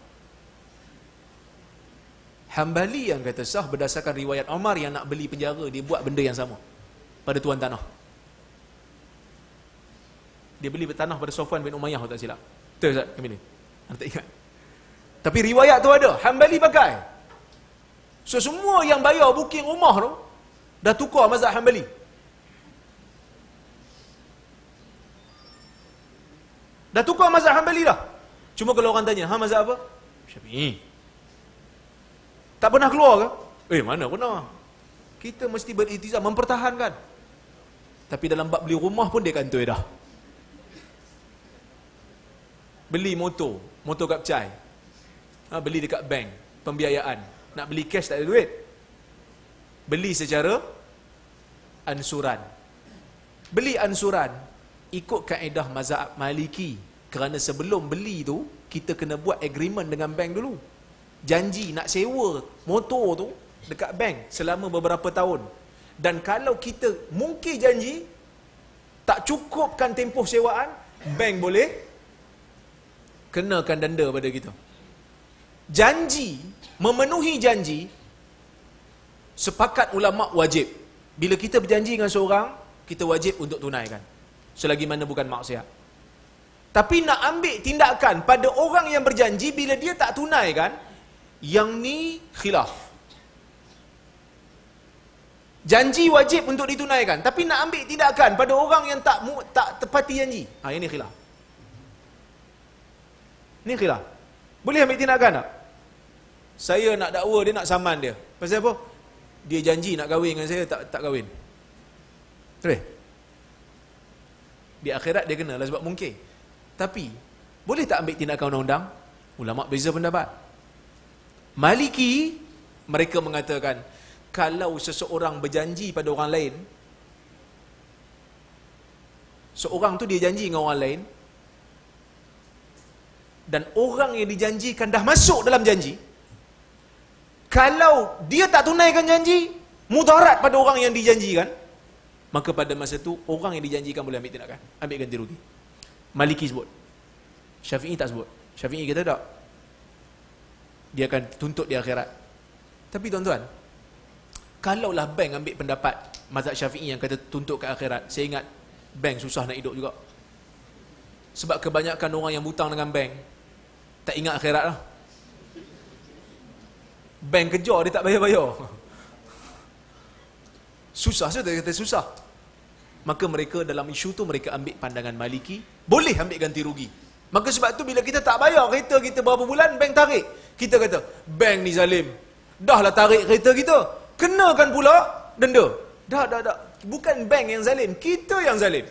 Hambali yang kata sah berdasarkan riwayat Omar yang nak beli penjara, dia buat benda yang sama. Pada tuan tanah. Dia beli tanah pada Sofwan bin Umayyah tak silap. Betul Ustaz Kamilin? Anda tak ingat? Tapi riwayat tu ada. Hambali pakai. So semua yang bayar booking rumah tu, dah tukar mazhab Hambali. Dah tukar mazhab Hambali dah. Cuma kalau orang tanya, ha mazhab apa? Syafi'i. Tak pernah keluar ke? Eh, mana pernah? Kita mesti beritizam, mempertahankan. Tapi dalam bab beli rumah pun dia kantoi dah. Beli motor, motor kapcai. Ha, beli dekat bank, pembiayaan. Nak beli cash tak ada duit. Beli secara ansuran. Beli ansuran ikut kaedah mazhab Maliki. Kerana sebelum beli tu, kita kena buat agreement dengan bank dulu. Janji nak sewa motor tu dekat bank selama beberapa tahun. Dan kalau kita mungkin janji tak cukupkan tempoh sewaan, bank boleh kenakan denda pada kita. Janji, memenuhi janji, sepakat ulama wajib. Bila kita berjanji dengan seorang, kita wajib untuk tunaikan. Selagi mana bukan maksiat. Tapi nak ambil tindakan pada orang yang berjanji bila dia tak tunaikan, yang ni khilaf. Janji wajib untuk ditunaikan, tapi nak ambil tindakan pada orang yang tak tak tepati janji. Ha ini khilaf. Ini khilaf. Boleh ambil tindakan tak? Saya nak dakwa dia nak saman dia. Pasal apa? Dia janji nak kahwin dengan saya tak tak kahwin. Terus. Di akhirat dia kena lah sebab mungkin. Tapi boleh tak ambil tindakan undang-undang? Ulama beza pendapat. Maliki mereka mengatakan kalau seseorang berjanji pada orang lain seorang tu dia janji dengan orang lain dan orang yang dijanjikan dah masuk dalam janji kalau dia tak tunaikan janji mudarat pada orang yang dijanjikan maka pada masa tu orang yang dijanjikan boleh ambil tindakan. Ambil ganti rugi. Maliki sebut. Syafi'i tak sebut. Syafi'i kata tak. Dia akan tuntut di akhirat. Tapi tuan-tuan kalaulah bank ambil pendapat mazhab Syafi'i yang kata tuntut ke akhirat saya ingat bank susah nak hidup juga. Sebab kebanyakan orang yang butang dengan bank tak ingat akhirat lah. Bank kejar dia tak bayar-bayar. Susah saja dia kata susah. Maka mereka dalam isu tu mereka ambil pandangan maliki. Boleh ambil ganti rugi. Maka sebab tu bila kita tak bayar kereta kita berapa bulan bank tarik. Kita kata bank ni zalim. Dah lah tarik kereta kita. Kenakan pula denda. Dah dah dah. Bukan bank yang zalim. Kita yang zalim.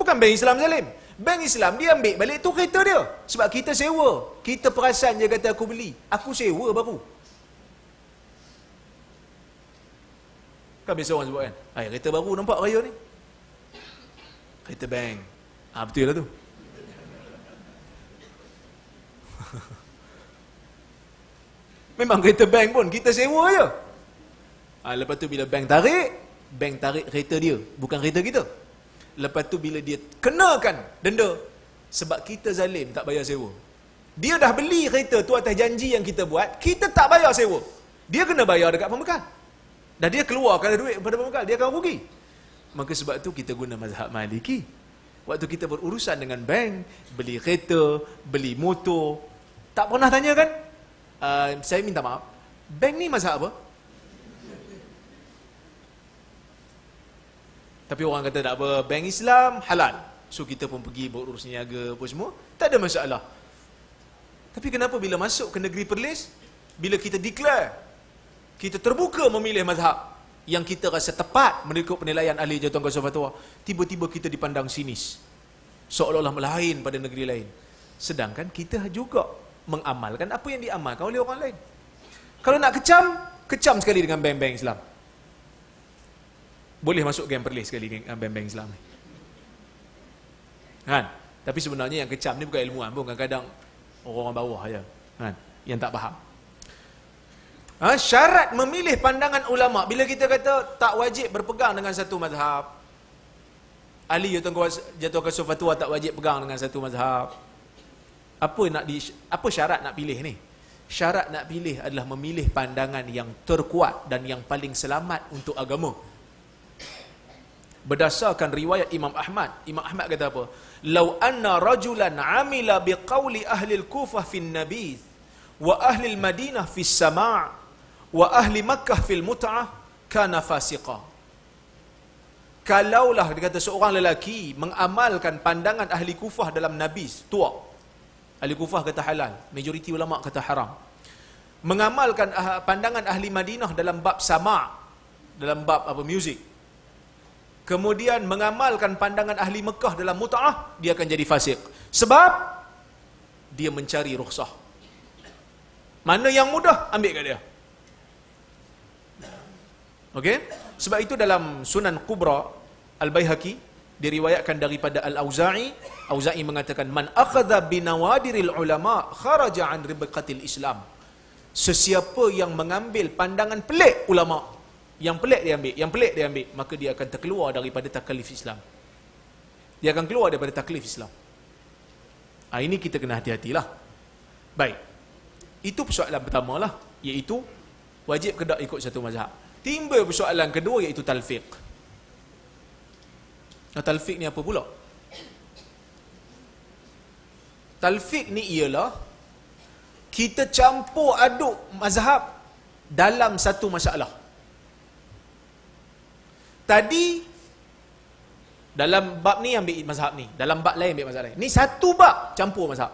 Bukan bank Islam zalim Bank Islam dia ambil balik tu kereta dia. Sebab kita sewa. Kita perasan je kata aku beli. Aku sewa baru. Kan biasa orang sebut kan? Ay, kereta baru nampak raya ni. Kereta bank. Ah ha, betul lah tu. Memang kereta bank pun kita sewa je. Ha, lepas tu bila bank tarik, bank tarik kereta dia. Bukan kereta kita. Lepas tu bila dia kenakan denda sebab kita zalim tak bayar sewa. Dia dah beli kereta tu atas janji yang kita buat, kita tak bayar sewa. Dia kena bayar dekat pembekal. Dan dia keluarkan duit kepada pembekal, dia akan rugi. Maka sebab tu kita guna mazhab Maliki. Waktu kita berurusan dengan bank, beli kereta, beli motor, tak pernah tanya kan? Uh, saya minta maaf. Bank ni mazhab apa? Tapi orang kata tak apa, bank Islam halal. So kita pun pergi berurus niaga apa semua, tak ada masalah. Tapi kenapa bila masuk ke negeri Perlis, bila kita declare, kita terbuka memilih mazhab yang kita rasa tepat mengikut penilaian ahli jatuh kuasa fatwa, tiba-tiba kita dipandang sinis. Seolah-olah melain pada negeri lain. Sedangkan kita juga mengamalkan apa yang diamalkan oleh orang lain. Kalau nak kecam, kecam sekali dengan bank-bank Islam boleh masuk game perlis sekali dengan beng-beng Islam ni. Kan? Tapi sebenarnya yang kecam ni bukan ilmuwan pun kadang-kadang orang-orang bawah aja. Kan? Yang tak faham. Ha, syarat memilih pandangan ulama bila kita kata tak wajib berpegang dengan satu mazhab. Ali jatuh ke fatwa tak wajib pegang dengan satu mazhab. Apa nak di apa syarat nak pilih ni? Syarat nak pilih adalah memilih pandangan yang terkuat dan yang paling selamat untuk agama berdasarkan riwayat Imam Ahmad. Imam Ahmad kata apa? Lau anna rajulan amila biqauli ahli al-kufah fi an-nabiz wa ahli al-madinah fi as-sama' wa ahli makkah fi al-mut'ah kana fasiqa. Kalaulah dia kata seorang lelaki mengamalkan pandangan ahli kufah dalam nabiz tua. Ahli kufah kata halal majoriti ulama kata haram. Mengamalkan ah, pandangan ahli madinah dalam bab sama' dalam bab apa muzik kemudian mengamalkan pandangan ahli Mekah dalam mut'ah, dia akan jadi fasik. Sebab dia mencari rukhsah. Mana yang mudah, ambil kat dia. Okey? Sebab itu dalam Sunan Kubra Al-Baihaqi diriwayatkan daripada Al-Auza'i, Auza'i mengatakan man akhadha binawadiril ulama kharaja an ribqatil Islam. Sesiapa yang mengambil pandangan pelik ulama, yang pelik dia ambil, yang pelik dia ambil, maka dia akan terkeluar daripada taklif Islam. Dia akan keluar daripada taklif Islam. Ha, ini kita kena hati-hatilah. Baik. Itu persoalan pertama lah. Iaitu, wajib ke tak ikut satu mazhab. Timbul persoalan kedua iaitu talfiq. Nah, talfiq ni apa pula? Talfiq ni ialah kita campur aduk mazhab dalam satu masalah. Tadi dalam bab ni ambil mazhab ni, dalam bab lain ambil mazhab lain. Ni satu bab campur mazhab.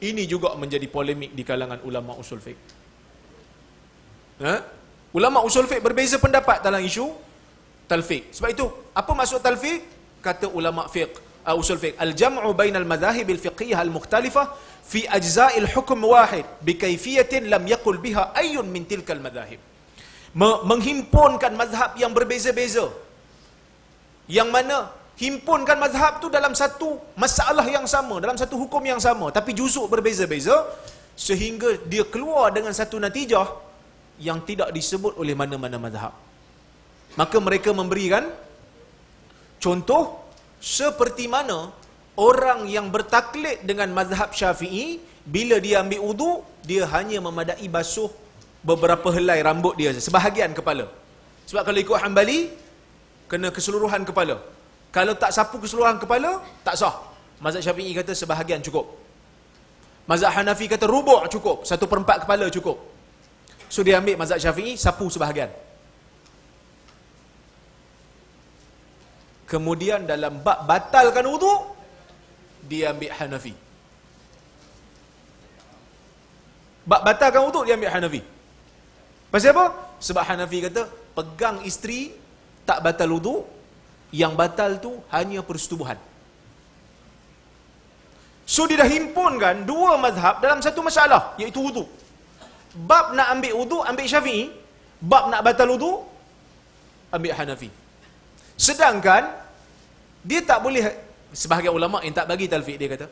Ini juga menjadi polemik di kalangan ulama usul fiqh. Ha? Ulama usul fiqh berbeza pendapat dalam isu talfiq. Sebab itu, apa maksud talfiq? Kata ulama fiqh, uh, usul fiqh, al-jam'u bainal madhahib al-fiqhiyah al-mukhtalifah fi ajza'il hukm wahid bi kayfiyatin lam yaqul biha ayyun min tilkal madhahib. Menghimpunkan mazhab yang berbeza-beza. Yang mana himpunkan mazhab tu dalam satu masalah yang sama, dalam satu hukum yang sama, tapi juzuk berbeza-beza sehingga dia keluar dengan satu natijah yang tidak disebut oleh mana-mana mazhab. Maka mereka memberikan contoh seperti mana orang yang bertaklid dengan mazhab Syafi'i bila dia ambil wudu dia hanya memadai basuh beberapa helai rambut dia sebahagian kepala. Sebab kalau ikut Hambali kena keseluruhan kepala. Kalau tak sapu keseluruhan kepala tak sah. Mazhab Syafi'i kata sebahagian cukup. Mazhab Hanafi kata rubuk cukup, satu perempat kepala cukup. So dia ambil mazhab Syafi'i sapu sebahagian. Kemudian dalam bab batalkan wudu dia ambil Hanafi. Bab batalkan wudu dia ambil Hanafi. Pasal apa? Sebab Hanafi kata pegang isteri tak batal wudu, yang batal tu hanya persetubuhan. So dia dah himpunkan dua mazhab dalam satu masalah iaitu wudu. Bab nak ambil wudu ambil Syafi'i, bab nak batal wudu ambil Hanafi. Sedangkan dia tak boleh sebahagian ulama yang tak bagi talfiq dia kata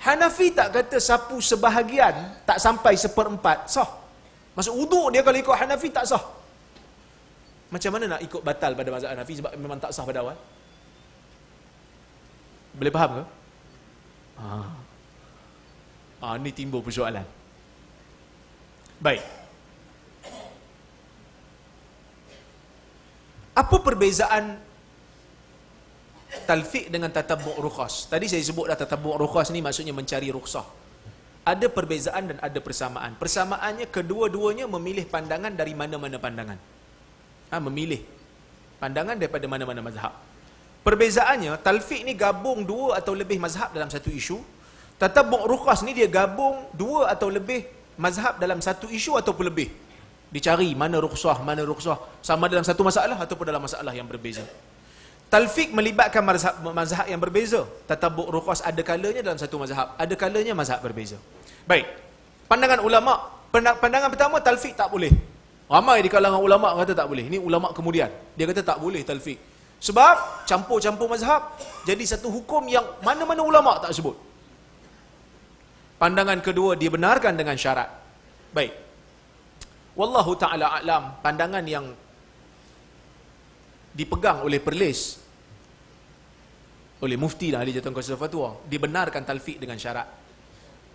Hanafi tak kata sapu sebahagian tak sampai seperempat sah. Maksud wudu dia kalau ikut Hanafi tak sah. Macam mana nak ikut batal pada mazhab Hanafi sebab memang tak sah pada awal? Boleh faham ke? Ah. Ah ni timbul persoalan. Baik. Apa perbezaan talfiq dengan tatabbu' rukhas? Tadi saya sebut dah tatabbu' rukhas ni maksudnya mencari rukhsah. Ada perbezaan dan ada persamaan. Persamaannya kedua-duanya memilih pandangan dari mana-mana pandangan. Ha, memilih pandangan daripada mana-mana mazhab. Perbezaannya, talfiq ni gabung dua atau lebih mazhab dalam satu isu. Tatabbu' rukhas ni dia gabung dua atau lebih mazhab dalam satu isu ataupun lebih. Dicari mana rukhsah, mana rukhsah. Sama dalam satu masalah ataupun dalam masalah yang berbeza. Talfiq melibatkan mazhab, mazhab yang berbeza. Tatabuk rukhas ada kalanya dalam satu mazhab. Ada kalanya mazhab berbeza. Baik. Pandangan ulama. Pandangan pertama, talfiq tak boleh. Ramai di kalangan ulama kata tak boleh. Ini ulama kemudian. Dia kata tak boleh talfiq. Sebab campur-campur mazhab jadi satu hukum yang mana-mana ulama tak sebut. Pandangan kedua dibenarkan dengan syarat. Baik. Wallahu taala alam pandangan yang dipegang oleh perlis oleh mufti dan ahli jatuh kuasa fatwa dibenarkan talfiq dengan syarat.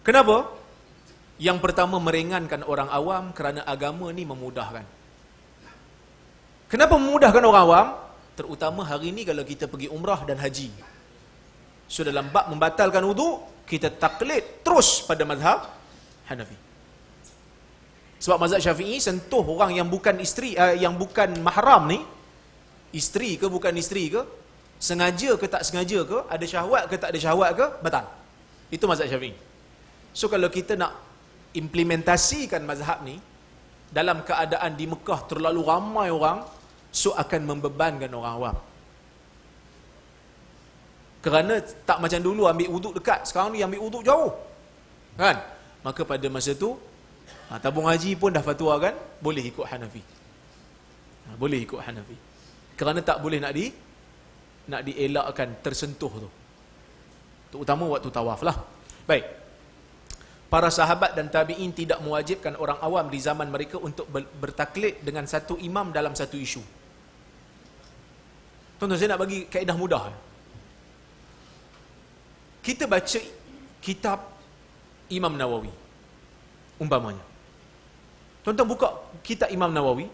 Kenapa? Yang pertama meringankan orang awam kerana agama ni memudahkan. Kenapa memudahkan orang awam? Terutama hari ini kalau kita pergi umrah dan haji. So dalam bab membatalkan wudu, kita taklid terus pada mazhab Hanafi. Sebab mazhab Syafi'i sentuh orang yang bukan isteri uh, yang bukan mahram ni, isteri ke bukan isteri ke, sengaja ke tak sengaja ke, ada syahwat ke tak ada syahwat ke, batal. Itu mazhab Syafi'i. So kalau kita nak implementasikan mazhab ni dalam keadaan di Mekah terlalu ramai orang so akan membebankan orang awam. Kerana tak macam dulu ambil wuduk dekat. Sekarang ni ambil wuduk jauh. Kan? Maka pada masa tu ha, tabung haji pun dah fatwa kan boleh ikut Hanafi. Ha, boleh ikut Hanafi kerana tak boleh nak di nak dielakkan tersentuh tu terutama waktu tawaf lah baik para sahabat dan tabi'in tidak mewajibkan orang awam di zaman mereka untuk bertaklid dengan satu imam dalam satu isu. Tuan-tuan, saya nak bagi kaedah mudah. Kita baca kitab Imam Nawawi. Umpamanya. Tuan-tuan buka kitab Imam Nawawi.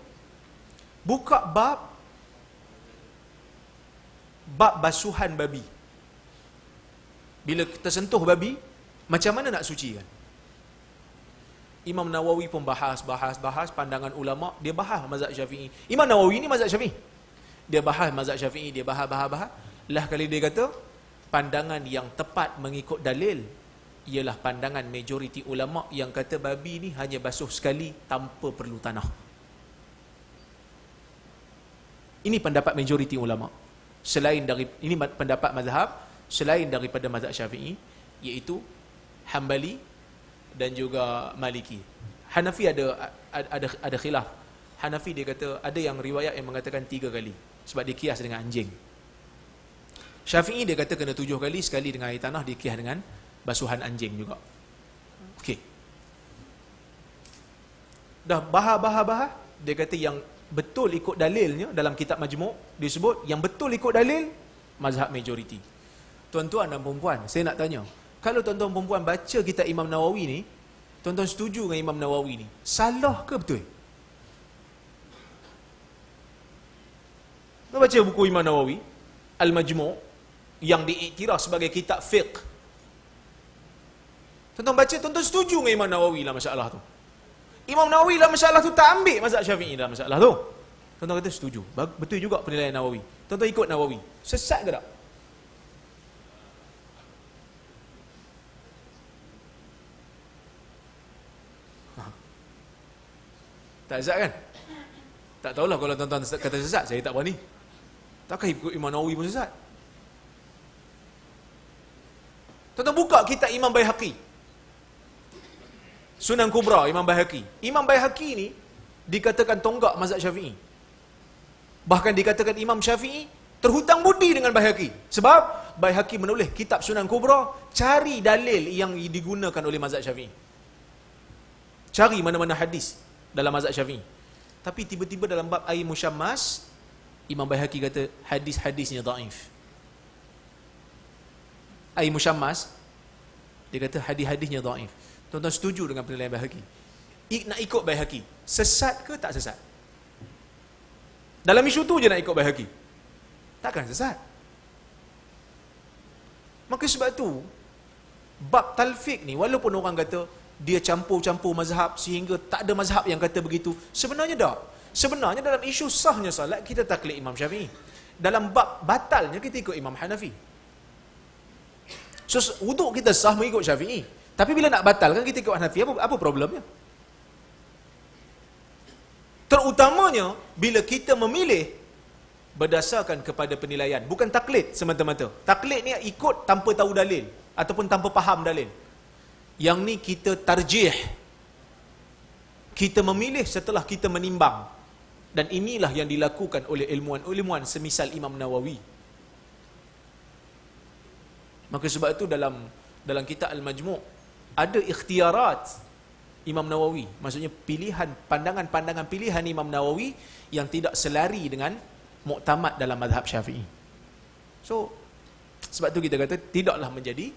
Buka bab bab basuhan babi. bila tersentuh babi, macam mana nak sucikan? Imam Nawawi pun bahas, bahas, bahas pandangan ulama, dia bahas mazhab Syafi'i. Imam Nawawi ni mazhab Syafi'i. Dia bahas mazhab Syafi'i, dia bahas, bahas, bahas. Lah kali dia kata, pandangan yang tepat mengikut dalil ialah pandangan majoriti ulama yang kata babi ni hanya basuh sekali tanpa perlu tanah. Ini pendapat majoriti ulama. Selain dari ini pendapat mazhab selain daripada mazhab Syafi'i iaitu Hambali dan juga Maliki. Hanafi ada ada ada khilaf. Hanafi dia kata ada yang riwayat yang mengatakan tiga kali sebab dia kias dengan anjing. Syafi'i dia kata kena tujuh kali sekali dengan air tanah dia kias dengan basuhan anjing juga. Okey. Dah bahar-bahar-bahar dia kata yang betul ikut dalilnya dalam kitab majmuk disebut yang betul ikut dalil mazhab majoriti. Tuan-tuan dan puan saya nak tanya, kalau tuan-tuan perempuan baca kitab Imam Nawawi ni, tuan-tuan setuju dengan Imam Nawawi ni, salah ke betul? Tuan baca buku Imam Nawawi, Al-Majmu' yang diiktiraf sebagai kitab fiqh. Tuan-tuan baca, tuan-tuan setuju dengan Imam Nawawi lah masalah tu. Imam Nawawi lah masalah tu tak ambil mazhab Syafi'i dalam masalah tu. Tuan-tuan kata setuju. Betul juga penilaian Nawawi. Tuan-tuan ikut Nawawi. Sesat ke tak? Tak sesat kan? Tak tahulah kalau tuan-tuan kata sesat, saya tak berani. Takkan ikut Imam Nawawi pun sesat? Tuan-tuan buka kitab Imam Bayhaqi. Sunan Kubra Imam Bayhaqi. Imam Bayhaqi ni dikatakan tonggak mazhab Syafi'i. Bahkan dikatakan Imam Syafi'i terhutang budi dengan Bayhaqi. Sebab Bayhaqi menulis kitab Sunan Kubra cari dalil yang digunakan oleh mazhab Syafi'i. Cari mana-mana hadis dalam mazhab Syafi'i. Tapi tiba-tiba dalam bab air musyammas, Imam Baihaqi kata hadis-hadisnya daif. Air musyammas, dia kata hadis-hadisnya daif. Tuan-tuan setuju dengan penilaian Baihaqi? Nak ikut Baihaqi. Sesat ke tak sesat? Dalam isu tu je nak ikut Baihaqi. Takkan sesat. Maka sebab tu, bab talfik ni, walaupun orang kata, dia campur-campur mazhab sehingga tak ada mazhab yang kata begitu. Sebenarnya tak. Sebenarnya dalam isu sahnya salat kita taklid Imam Syafi'i. Dalam bab batalnya kita ikut Imam Hanafi. So wuduk kita sah mengikut Syafi'i. Tapi bila nak batalkan kita ikut Hanafi apa apa problemnya? Terutamanya bila kita memilih berdasarkan kepada penilaian bukan taklid semata-mata. Taklid ni ikut tanpa tahu dalil ataupun tanpa faham dalil. Yang ni kita tarjih. Kita memilih setelah kita menimbang. Dan inilah yang dilakukan oleh ilmuwan-ilmuwan semisal Imam Nawawi. Maka sebab itu dalam dalam kitab Al-Majmu' ada ikhtiarat Imam Nawawi. Maksudnya pilihan pandangan-pandangan pilihan Imam Nawawi yang tidak selari dengan muktamad dalam mazhab Syafi'i. So sebab tu kita kata tidaklah menjadi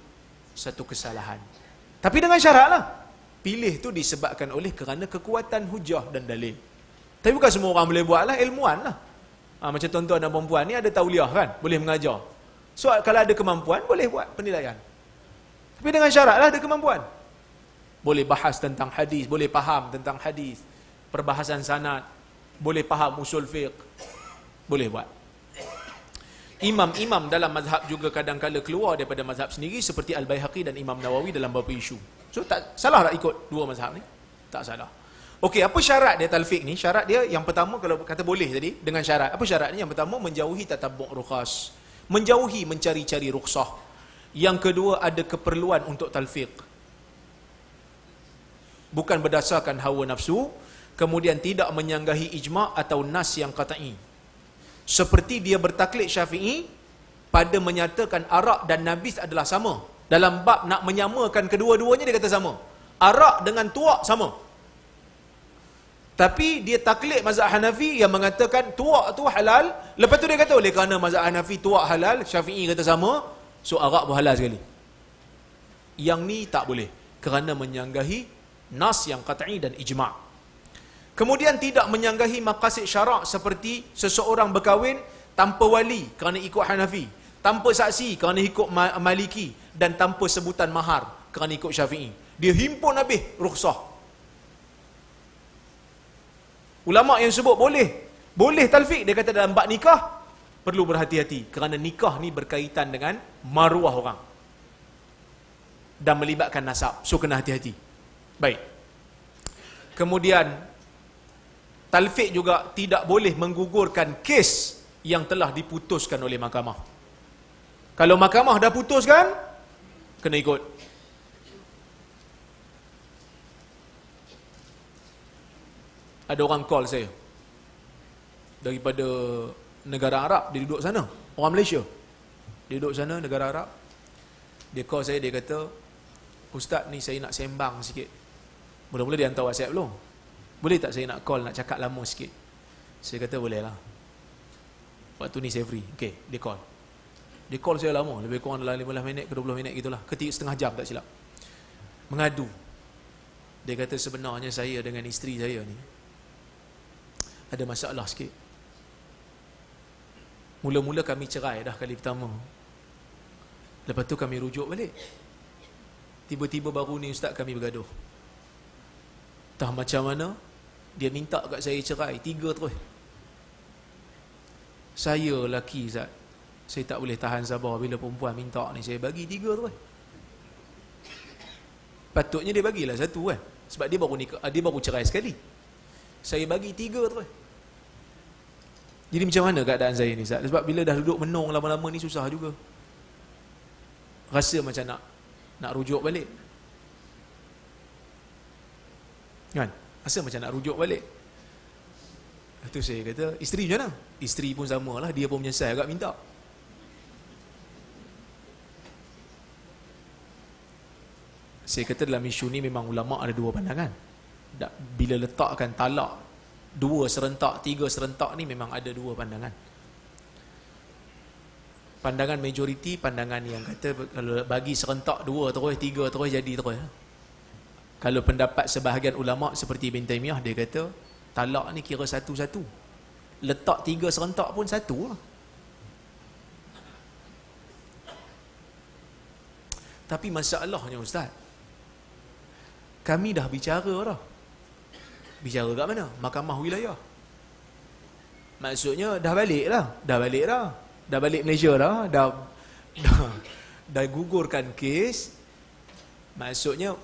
satu kesalahan. Tapi dengan syarat lah. Pilih tu disebabkan oleh kerana kekuatan hujah dan dalil. Tapi bukan semua orang boleh buat lah, ilmuwan lah. Ha, macam tuan-tuan dan perempuan ni ada tauliah kan, boleh mengajar. So kalau ada kemampuan, boleh buat penilaian. Tapi dengan syarat lah ada kemampuan. Boleh bahas tentang hadis, boleh faham tentang hadis. Perbahasan sanad, boleh faham usul fiqh. Boleh buat imam-imam dalam mazhab juga kadang-kala keluar daripada mazhab sendiri seperti Al-Baihaqi dan Imam Nawawi dalam beberapa isu. So tak salah tak ikut dua mazhab ni? Tak salah. Okey, apa syarat dia talfik ni? Syarat dia yang pertama kalau kata boleh tadi dengan syarat. Apa syarat ni? Yang pertama menjauhi tatabbu' rukhas. Menjauhi mencari-cari rukhsah. Yang kedua ada keperluan untuk talfik. Bukan berdasarkan hawa nafsu, kemudian tidak menyanggahi ijma' atau nas yang qat'i. Seperti dia bertaklid syafi'i pada menyatakan arak dan nabis adalah sama. Dalam bab nak menyamakan kedua-duanya dia kata sama. Arak dengan tuak sama. Tapi dia taklid mazhab Hanafi yang mengatakan tuak tu halal. Lepas tu dia kata oleh kerana mazhab Hanafi tuak halal syafi'i kata sama so arak pun halal sekali. Yang ni tak boleh kerana menyanggahi nas yang qat'i dan ijma' Kemudian tidak menyanggahi maqasid syarak seperti seseorang berkahwin tanpa wali kerana ikut Hanafi. tanpa saksi kerana ikut maliki dan tanpa sebutan mahar kerana ikut syafi'i. Dia himpun habis rukhsah. Ulama yang sebut boleh. Boleh talfiq dia kata dalam bab nikah perlu berhati-hati kerana nikah ni berkaitan dengan maruah orang. Dan melibatkan nasab. So kena hati-hati. Baik. Kemudian talfiq juga tidak boleh menggugurkan kes yang telah diputuskan oleh mahkamah. Kalau mahkamah dah putuskan kena ikut. Ada orang call saya daripada negara Arab dia duduk sana. Orang Malaysia dia duduk sana negara Arab. Dia call saya dia kata ustaz ni saya nak sembang sikit. Mula-mula dia hantar whatsapp belum boleh tak saya nak call nak cakap lama sikit? Saya kata boleh lah. Waktu ni saya free. Ok dia call. Dia call saya lama lebih kurang dalam 15 minit ke 20 minit gitulah ketik setengah jam tak silap. Mengadu. Dia kata sebenarnya saya dengan isteri saya ni ada masalah sikit mula-mula kami cerai dah kali pertama. Lepas tu kami rujuk balik. Tiba-tiba baru ni ustaz kami bergaduh. Tak macam mana dia minta kat saya cerai tiga terus. Saya lelaki Ustaz saya tak boleh tahan sabar bila perempuan minta ni. Saya bagi tiga terus. Patutnya dia bagilah satu kan? Sebab dia baru nikah dia baru cerai sekali. Saya bagi tiga terus jadi macam mana keadaan saya ni Ustaz? Sebab bila dah duduk menung lama-lama ni susah juga. Rasa macam nak nak rujuk balik. Kan? Rasa macam nak rujuk balik. Itu saya kata, isteri macam mana? Isteri pun sama lah, dia pun menyesal agak minta. Saya kata dalam isu ni memang ulama' ada dua pandangan. Bila letakkan talak dua serentak, tiga serentak ni memang ada dua pandangan. Pandangan majoriti, pandangan yang kata kalau bagi serentak dua terus, tiga terus jadi terus. Kalau pendapat sebahagian ulama seperti Ibn Taymiyah dia kata talak ni kira satu-satu. Letak tiga serentak pun satu lah. Tapi masalahnya Ustaz, kami dah bicara dah. Bicara kat mana? Mahkamah wilayah. Maksudnya dah balik lah. Dah balik dah. Dah balik Malaysia dah. Dah, dah, dah gugurkan kes. Maksudnya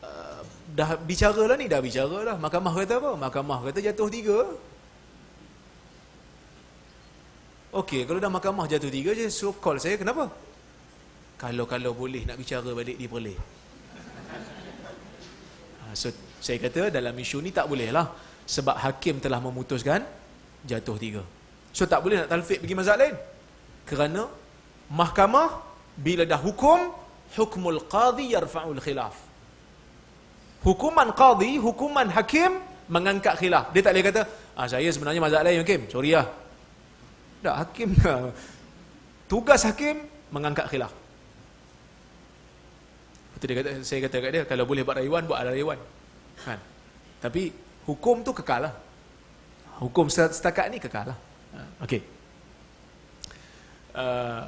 uh, dah bicara lah ni. Dah bicara lah. Mahkamah kata apa? Mahkamah kata jatuh tiga. Okey, kalau dah mahkamah jatuh tiga je, so call saya kenapa? Kalau-kalau boleh nak bicara balik dia boleh. Ha, so saya kata dalam isu ni tak boleh lah. Sebab hakim telah memutuskan jatuh tiga. So tak boleh nak talfik pergi mazhab lain. Kerana mahkamah bila dah hukum, hukmul qadhi yarfa'ul khilaf. Hukuman qadhi, hukuman hakim mengangkat khilaf. Dia tak boleh kata, ah, saya sebenarnya mazhab lain hakim. Sorry lah. Tak, hakim Tugas hakim mengangkat khilaf. Betul dia kata, saya kata kat dia, kalau boleh buat rayuan, buat rayuan. Kan? Tapi hukum tu kekal lah. Hukum setakat ni kekal lah. Ha, okey. Uh,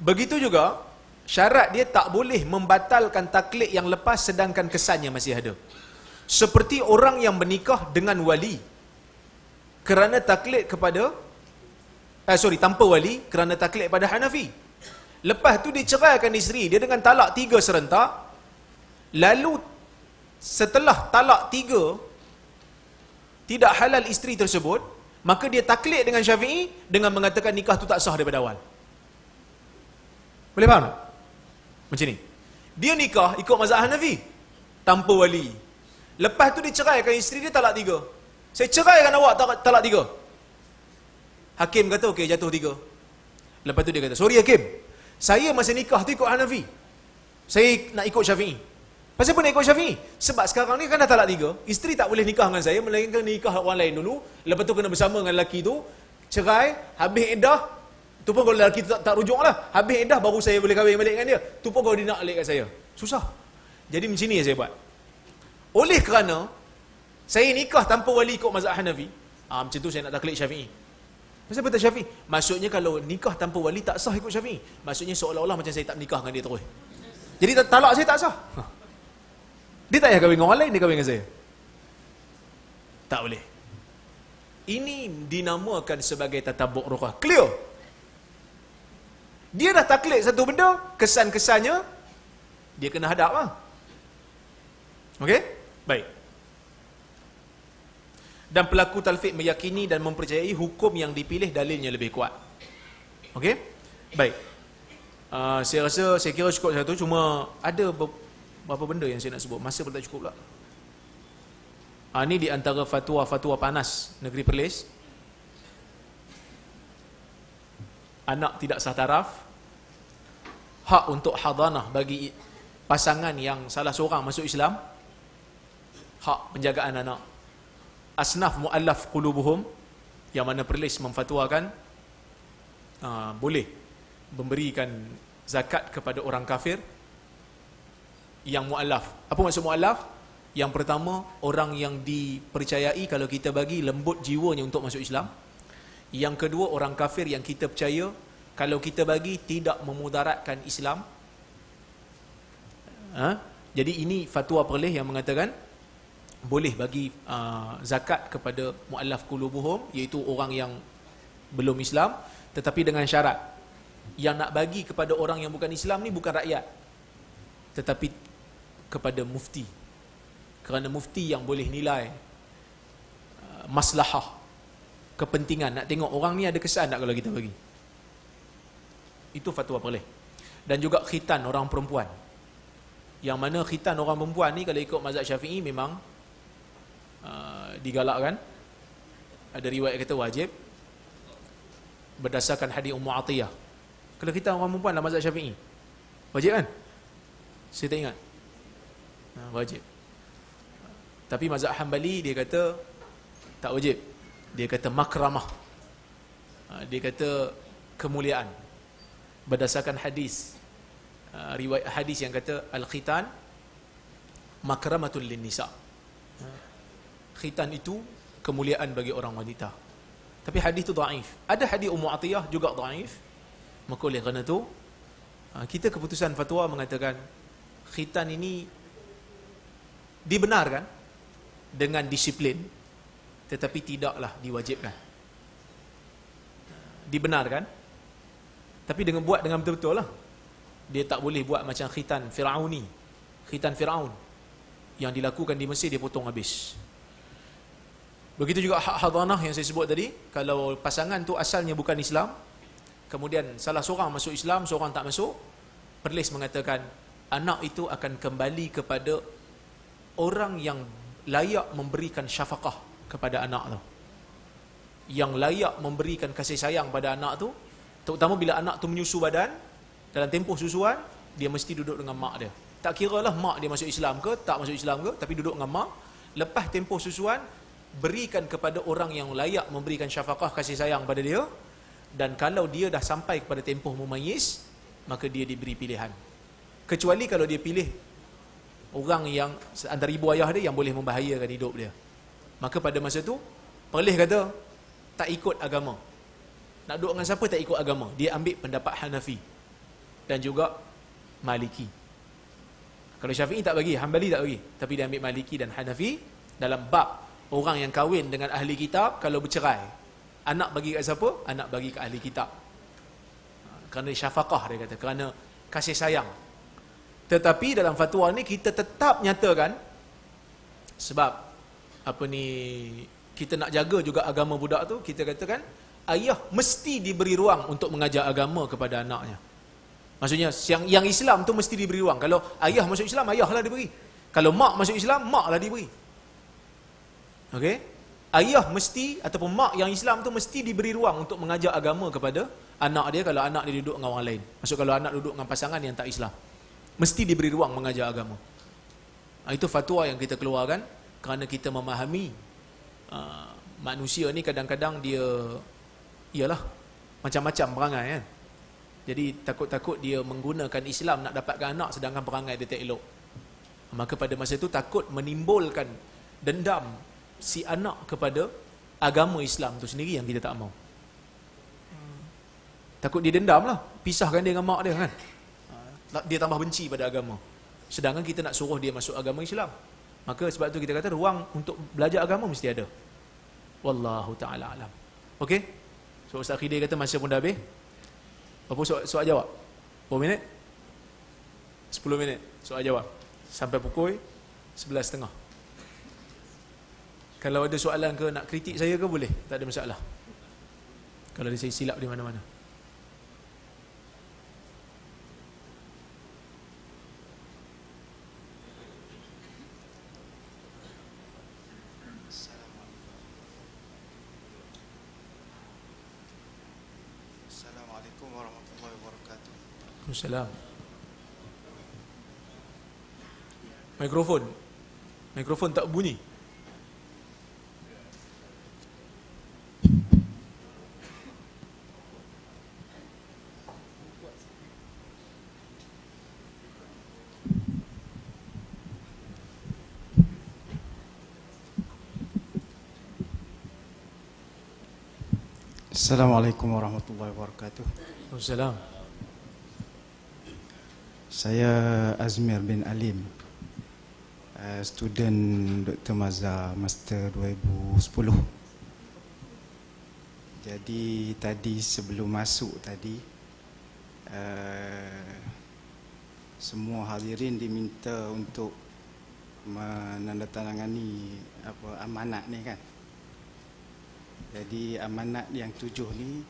begitu juga, syarat dia tak boleh membatalkan taklid yang lepas sedangkan kesannya masih ada. Seperti orang yang menikah dengan wali kerana taklid kepada eh, sorry, tanpa wali kerana taklid pada Hanafi. Lepas tu dia ceraikan isteri dia dengan talak tiga serentak. Lalu setelah talak tiga tidak halal isteri tersebut, maka dia taklid dengan Syafi'i dengan mengatakan nikah tu tak sah daripada awal. Boleh faham tak? Macam ni. Dia nikah ikut mazhab Hanafi tanpa wali. Lepas tu dia ceraikan isteri dia talak tiga. Saya ceraikan awak talak, tiga. Hakim kata okey jatuh tiga. Lepas tu dia kata, sorry Hakim. Saya masa nikah tu ikut Hanafi. Saya nak ikut Syafi'i. Pasal pun nak ikut Syafi'i? Sebab sekarang ni kan dah talak tiga. Isteri tak boleh nikah dengan saya. Melainkan nikah orang lain dulu. Lepas tu kena bersama dengan lelaki tu. Cerai. Habis edah. Tu pun kalau lelaki tu tak, tak rujuk lah. Habis edah baru saya boleh kahwin balik dengan dia. Tu pun kalau dia nak balik kat saya. Susah. Jadi macam ni saya buat. Oleh kerana saya nikah tanpa wali ikut mazhab Hanafi. Ah, macam tu saya nak taklid Syafi'i. Kenapa tak Syafi'i? Maksudnya kalau nikah tanpa wali tak sah ikut Syafi'i. Maksudnya seolah-olah macam saya tak nikah dengan dia terus. Jadi talak saya tak sah. Ha. Dia tak payah kahwin dengan orang lain, dia kahwin dengan saya. Tak boleh. Ini dinamakan sebagai tatabuk ruqah. Clear? Dia dah taklid satu benda, kesan-kesannya, dia kena hadap lah. Okey? Baik. Dan pelaku talfik meyakini dan mempercayai hukum yang dipilih dalilnya lebih kuat. Okey? Baik. Uh, saya rasa, saya kira cukup satu, cuma ada beberapa benda yang saya nak sebut. Masa pun tak cukup pula. Uh, ini di antara fatwa-fatwa panas negeri Perlis. Anak tidak sah taraf. Hak untuk hadanah bagi pasangan yang salah seorang masuk Islam hak penjagaan anak asnaf muallaf qulubuhum yang mana perlis memfatwakan uh, boleh memberikan zakat kepada orang kafir yang muallaf. Apa maksud muallaf? Yang pertama orang yang dipercayai kalau kita bagi lembut jiwanya untuk masuk Islam. Yang kedua orang kafir yang kita percaya kalau kita bagi tidak memudaratkan Islam. Ha? jadi ini fatwa perlis yang mengatakan boleh bagi uh, zakat kepada muallaf qulubuhum iaitu orang yang belum Islam tetapi dengan syarat. Yang nak bagi kepada orang yang bukan Islam ni bukan rakyat. Tetapi kepada mufti. Kerana mufti yang boleh nilai uh, maslahah kepentingan. Nak tengok orang ni ada kesan tak kalau kita bagi? Itu fatwa boleh dan juga khitan orang perempuan. Yang mana khitan orang perempuan ni kalau ikut mazhab syafi'i memang Uh, digalakkan. Ada riwayat kata wajib berdasarkan hadis Ummu Atiyah. Kalau kita orang perempuan dalam mazhab Syafi'i wajib kan? Saya tak ingat ha, wajib. Tapi mazhab Hambali dia kata tak wajib. Dia kata makramah. Ha, dia kata kemuliaan. Berdasarkan hadis uh, riwayat hadis yang kata al-khitan makramatul lin nisa' khitan itu kemuliaan bagi orang wanita. Tapi hadis itu daif. Ada hadis Ummu Atiyah juga daif. Maka oleh kerana ha, kita keputusan fatwa mengatakan khitan ini dibenarkan dengan disiplin tetapi tidaklah diwajibkan. Dibenarkan tapi dengan buat dengan betul-betul lah. Dia tak boleh buat macam khitan Firauni. Khitan Firaun yang dilakukan di Mesir dia potong habis. Begitu juga hak hadanah yang saya sebut tadi, kalau pasangan tu asalnya bukan Islam, kemudian salah seorang masuk Islam, seorang tak masuk, Perlis mengatakan anak itu akan kembali kepada orang yang layak memberikan syafaqah kepada anak tu. Yang layak memberikan kasih sayang pada anak tu, terutama bila anak tu menyusu badan, dalam tempoh susuan, dia mesti duduk dengan mak dia. Tak kira lah mak dia masuk Islam ke, tak masuk Islam ke, tapi duduk dengan mak. Lepas tempoh susuan, berikan kepada orang yang layak memberikan syafaqah kasih sayang pada dia dan kalau dia dah sampai kepada tempoh memayis maka dia diberi pilihan kecuali kalau dia pilih orang yang antara ibu ayah dia yang boleh membahayakan hidup dia. Maka pada masa tu pelih kata tak ikut agama. Nak duduk dengan siapa tak ikut agama? Dia ambil pendapat Hanafi dan juga Maliki. Kalau Syafi'i tak bagi Hanbali tak bagi. Tapi dia ambil Maliki dan Hanafi dalam bab orang yang kahwin dengan ahli kitab kalau bercerai anak bagi kat siapa? Anak bagi kat ahli kitab. Ha, kerana syafaqah dia kata. Kerana kasih sayang tetapi dalam fatwa ni kita tetap nyatakan sebab apa ni kita nak jaga juga agama budak tu kita katakan ayah mesti diberi ruang untuk mengajar agama kepada anaknya maksudnya yang yang Islam tu mesti diberi ruang kalau ayah masuk Islam ayahlah diberi kalau mak masuk Islam maklah diberi Okey? Ayah mesti ataupun mak yang Islam tu mesti diberi ruang untuk mengajar agama kepada anak dia kalau anak dia duduk dengan orang lain. Maksud kalau anak duduk dengan pasangan yang tak Islam. Mesti diberi ruang mengajar agama. Ha, itu fatwa yang kita keluarkan kerana kita memahami uh, manusia ni kadang-kadang dia ialah macam-macam perangai kan. Jadi takut-takut dia menggunakan Islam nak dapatkan anak sedangkan perangai dia tak elok. Maka pada masa itu takut menimbulkan dendam si anak kepada agama Islam tu sendiri yang kita tak mau. Takut dia dendam lah. Pisahkan dia dengan mak dia kan. Ah, dia tambah benci pada agama. Sedangkan kita nak suruh dia masuk agama Islam. Maka sebab tu kita kata ruang untuk belajar agama mesti ada. Wallahu ta'ala alam. Okey? So Ustaz Khidir kata masa pun dah habis. Apa soal, soal jawab? Berapa minit? 10 minit soal jawab. Sampai pukul 11.30. Kalau ada soalan ke nak kritik saya ke boleh. Tak ada masalah. Kalau saya silap di mana-mana. Waalaikumsalam. Mikrofon. Mikrofon tak bunyi. Assalamualaikum warahmatullahi wabarakatuh. Waalaikumsalam. Saya Azmir bin Alim uh, Student Dr. Mazhar Master 2010 Jadi tadi sebelum masuk tadi uh, Semua hadirin diminta untuk menandatangani apa amanat ni kan jadi amanat yang tujuh ni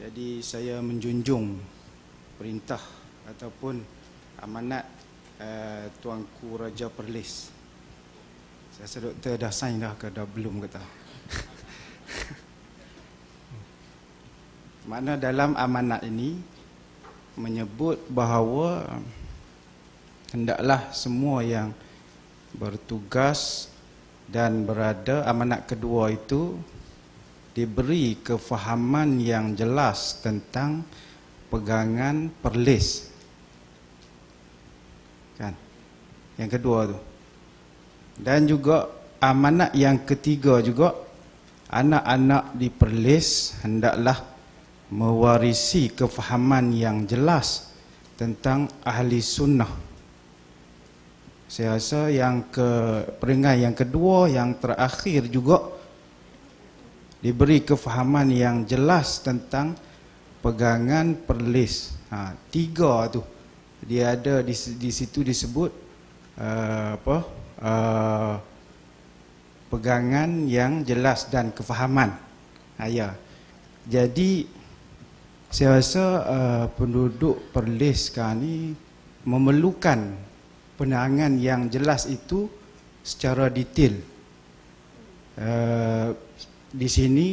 jadi saya menjunjung perintah ataupun amanat uh, tuanku Raja Perlis. Saya rasa doktor dah sign dah ke dah belum kata. Mana dalam amanat ini menyebut bahawa hendaklah semua yang bertugas dan berada amanat kedua itu diberi kefahaman yang jelas tentang pegangan perlis yang kedua tu. Dan juga amanat yang ketiga juga anak-anak di Perlis hendaklah mewarisi kefahaman yang jelas tentang ahli sunnah. Saya rasa yang ke peringkat yang kedua yang terakhir juga diberi kefahaman yang jelas tentang pegangan perlis. Ha, tiga tu dia ada di, di situ disebut uh, apa uh, pegangan yang jelas dan kefahaman. Uh, ya. Jadi saya rasa uh, penduduk Perlis sekarang ni memerlukan penerangan yang jelas itu secara detail. Uh, di sini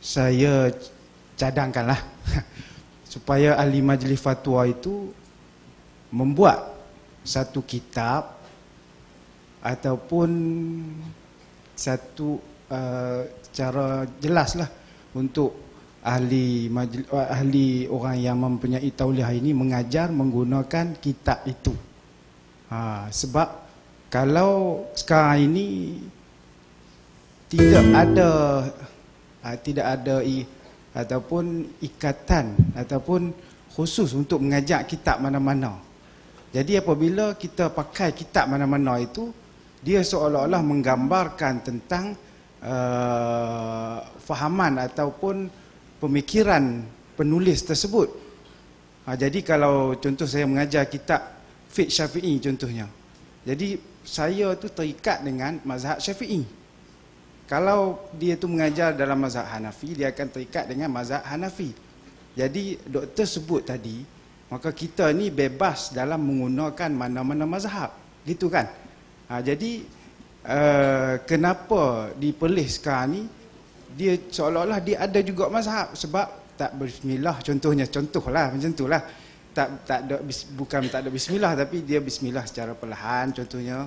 saya cadangkanlah supaya ahli majlis fatwa itu membuat satu kitab ataupun satu uh, cara jelaslah untuk ahli majlis, uh, ahli orang yang mempunyai tauliah ini mengajar menggunakan kitab itu. Ha, sebab kalau sekarang ini tidak ada uh, tidak ada i, ataupun ikatan ataupun khusus untuk mengajar kitab mana-mana. Jadi apabila kita pakai kitab mana-mana itu, dia seolah-olah menggambarkan tentang uh, fahaman ataupun pemikiran penulis tersebut. Ha, jadi kalau contoh saya mengajar kitab Fiqh Syafi'i contohnya. Jadi saya tu terikat dengan mazhab Syafi'i. Kalau dia tu mengajar dalam mazhab Hanafi, dia akan terikat dengan mazhab Hanafi. Jadi doktor sebut tadi, maka kita ni bebas dalam menggunakan mana-mana mazhab. Gitu kan? Ha, jadi uh, kenapa di Perlis sekarang ni? Dia seolah-olah dia ada juga mazhab. Sebab tak bismillah contohnya. Contohlah macam itulah tak tak ada bukan tak ada bismillah tapi dia bismillah secara perlahan contohnya.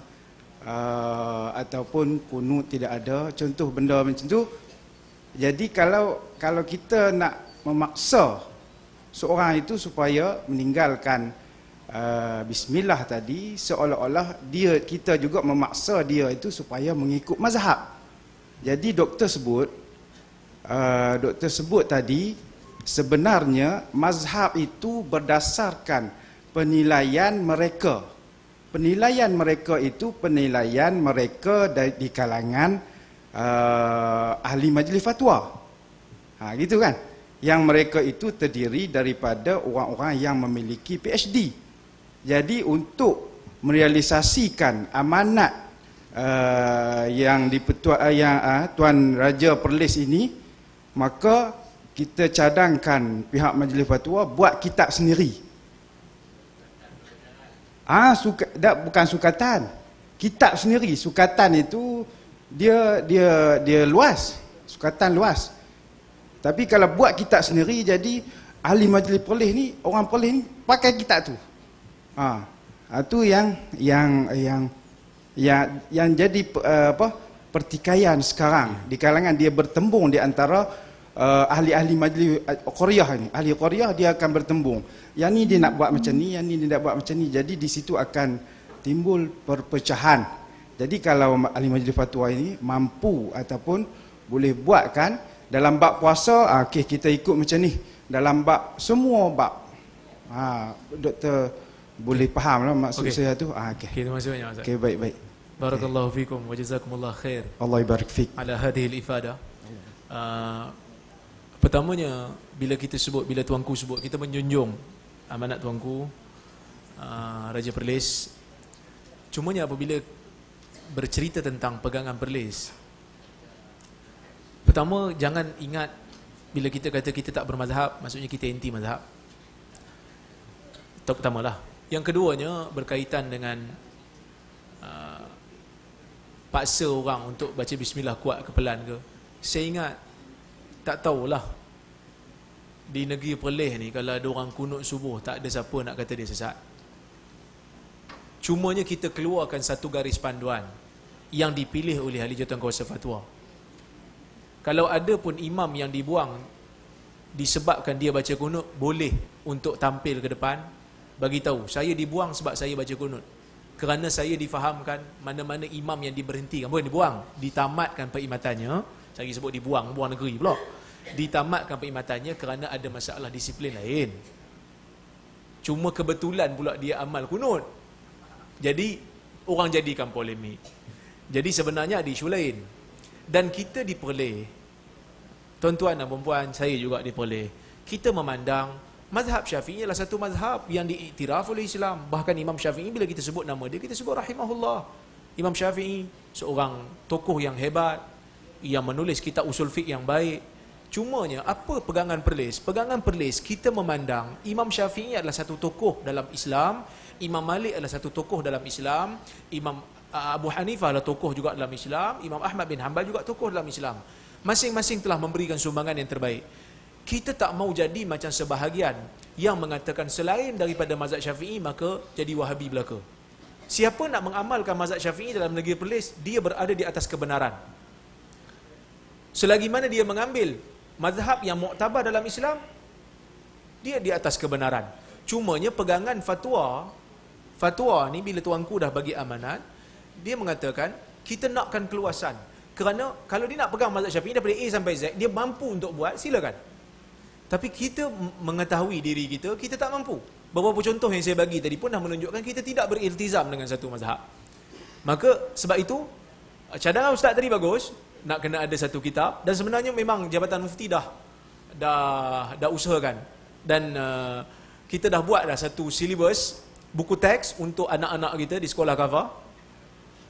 Uh, ataupun kunut tidak ada. Contoh benda macam tu. Jadi kalau kalau kita nak memaksa seorang itu supaya meninggalkan uh, bismillah tadi seolah-olah dia kita juga memaksa dia itu supaya mengikut mazhab. Jadi doktor sebut uh, doktor sebut tadi sebenarnya mazhab itu berdasarkan penilaian mereka. Penilaian mereka itu penilaian mereka di kalangan uh, ahli majlis fatwa. Ha, gitu kan? Yang mereka itu terdiri daripada orang-orang yang memiliki PhD. Jadi untuk merealisasikan amanat uh, yang dipetua uh, yang uh, tuan raja Perlis ini maka kita cadangkan pihak majlis fatwa buat kitab sendiri. Ah suka tak bukan sukatan. Kitab sendiri. Sukatan itu dia dia dia luas. Sukatan luas tapi kalau buat kitab sendiri jadi ahli majlis perlis ni orang perlis ni pakai kitab tu. Ah ha, tu yang yang yang yang yang jadi uh, apa pertikaian sekarang. Di kalangan dia bertembung di antara uh, ahli-ahli majlis uh, Korea ni. Ahli Korea dia akan bertembung. Yang ni dia nak buat macam ni yang ni dia nak buat macam ni. Jadi di situ akan timbul perpecahan. Jadi kalau ahli majlis fatwa ini mampu ataupun boleh buatkan dalam bab puasa uh, okey kita ikut macam ni dalam bab semua bab ha doktor boleh faham lah maksud okay. saya tu. Ah, okay. okay. Terima kasih banyak Ustaz. Okay, baik, baik. Barakallahu okay. fikum wa jazakumullah khair. Allah ibarik fik. Ala hadhihi al-ifada. Uh, pertamanya bila kita sebut bila tuanku sebut kita menjunjung amanat tuanku uh, Raja Perlis cumanya apabila bercerita tentang pegangan Perlis pertama jangan ingat bila kita kata kita tak bermazhab maksudnya kita anti mazhab itu pertamalah yang keduanya berkaitan dengan uh, paksa orang untuk baca bismillah kuat ke pelan ke. Saya ingat tak tahulah di negeri Perlis ni kalau ada orang kunut subuh tak ada siapa nak kata dia sesat. Cumanya kita keluarkan satu garis panduan yang dipilih oleh ahli jawatankuasa fatwa. Kalau ada pun imam yang dibuang disebabkan dia baca kunut boleh untuk tampil ke depan bagi tahu saya dibuang sebab saya baca kunut. Kerana saya difahamkan mana-mana imam yang diberhentikan. Bukan dibuang? Ditamatkan perkhidmatannya. Saya sebut dibuang buang negeri pula. Ditamatkan perkhidmatannya kerana ada masalah disiplin lain. Cuma kebetulan pula dia amal kunut. Jadi orang jadikan polemik. Jadi sebenarnya ada isu lain dan kita diperleh tuan-tuan dan puan saya juga diperleh kita memandang Mazhab Syafi'i adalah satu mazhab yang diiktiraf oleh Islam. Bahkan Imam Syafi'i bila kita sebut nama dia, kita sebut rahimahullah. Imam Syafi'i seorang tokoh yang hebat yang menulis kitab usul fiqh yang baik. Cumanya apa pegangan perlis? Pegangan perlis kita memandang Imam Syafi'i adalah satu tokoh dalam Islam, Imam Malik adalah satu tokoh dalam Islam, Imam Abu Hanifah adalah tokoh juga dalam Islam, Imam Ahmad bin Hanbal juga tokoh dalam Islam. Masing-masing telah memberikan sumbangan yang terbaik. Kita tak mau jadi macam sebahagian yang mengatakan selain daripada mazhab syafi'i maka jadi wahabi belaka. Siapa nak mengamalkan mazhab syafi'i dalam negeri perlis dia berada di atas kebenaran. Selagi mana dia mengambil mazhab yang muktabar dalam Islam dia di atas kebenaran. Cumanya pegangan fatwa fatwa ni bila tuanku dah bagi amanat dia mengatakan kita nakkan keluasan kerana kalau dia nak pegang mazhab syafi'i daripada A sampai Z dia mampu untuk buat silakan tapi kita mengetahui diri kita, kita tak mampu. Beberapa contoh yang saya bagi tadi pun dah menunjukkan kita tidak beriltizam dengan satu mazhab. Maka sebab itu, cadangan ustaz tadi bagus, nak kena ada satu kitab dan sebenarnya memang Jabatan Mufti dah dah dah usahakan dan uh, kita dah buat dah satu silibus buku teks untuk anak-anak kita di sekolah kafah.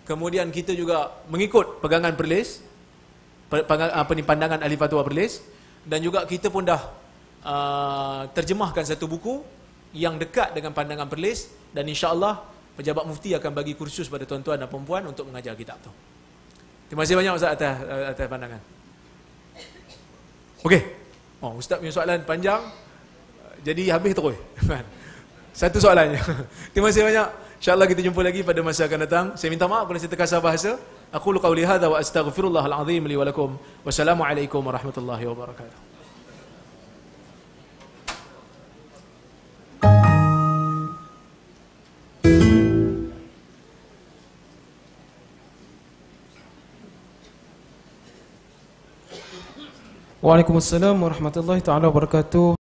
Kemudian kita juga mengikut pegangan perlis apa ni pandangan ahli fatwa perlis dan juga kita pun dah uh, terjemahkan satu buku yang dekat dengan pandangan perlis dan insya-Allah pejabat mufti akan bagi kursus pada tuan-tuan dan puan untuk mengajar kitab tu. Terima kasih banyak Ustaz atas atas pandangan. Okey. Oh, Ustaz punya soalan panjang. Jadi habis terus. Satu soalannya. Terima kasih banyak. Insya-Allah kita jumpa lagi pada masa akan datang. Saya minta maaf kalau saya terkasar bahasa. Aku lu qauli hadza wa astaghfirullahal azim li wa lakum. Wassalamualaikum warahmatullahi wabarakatuh. Waalaikumsalam warahmatullahi taala wabarakatuh.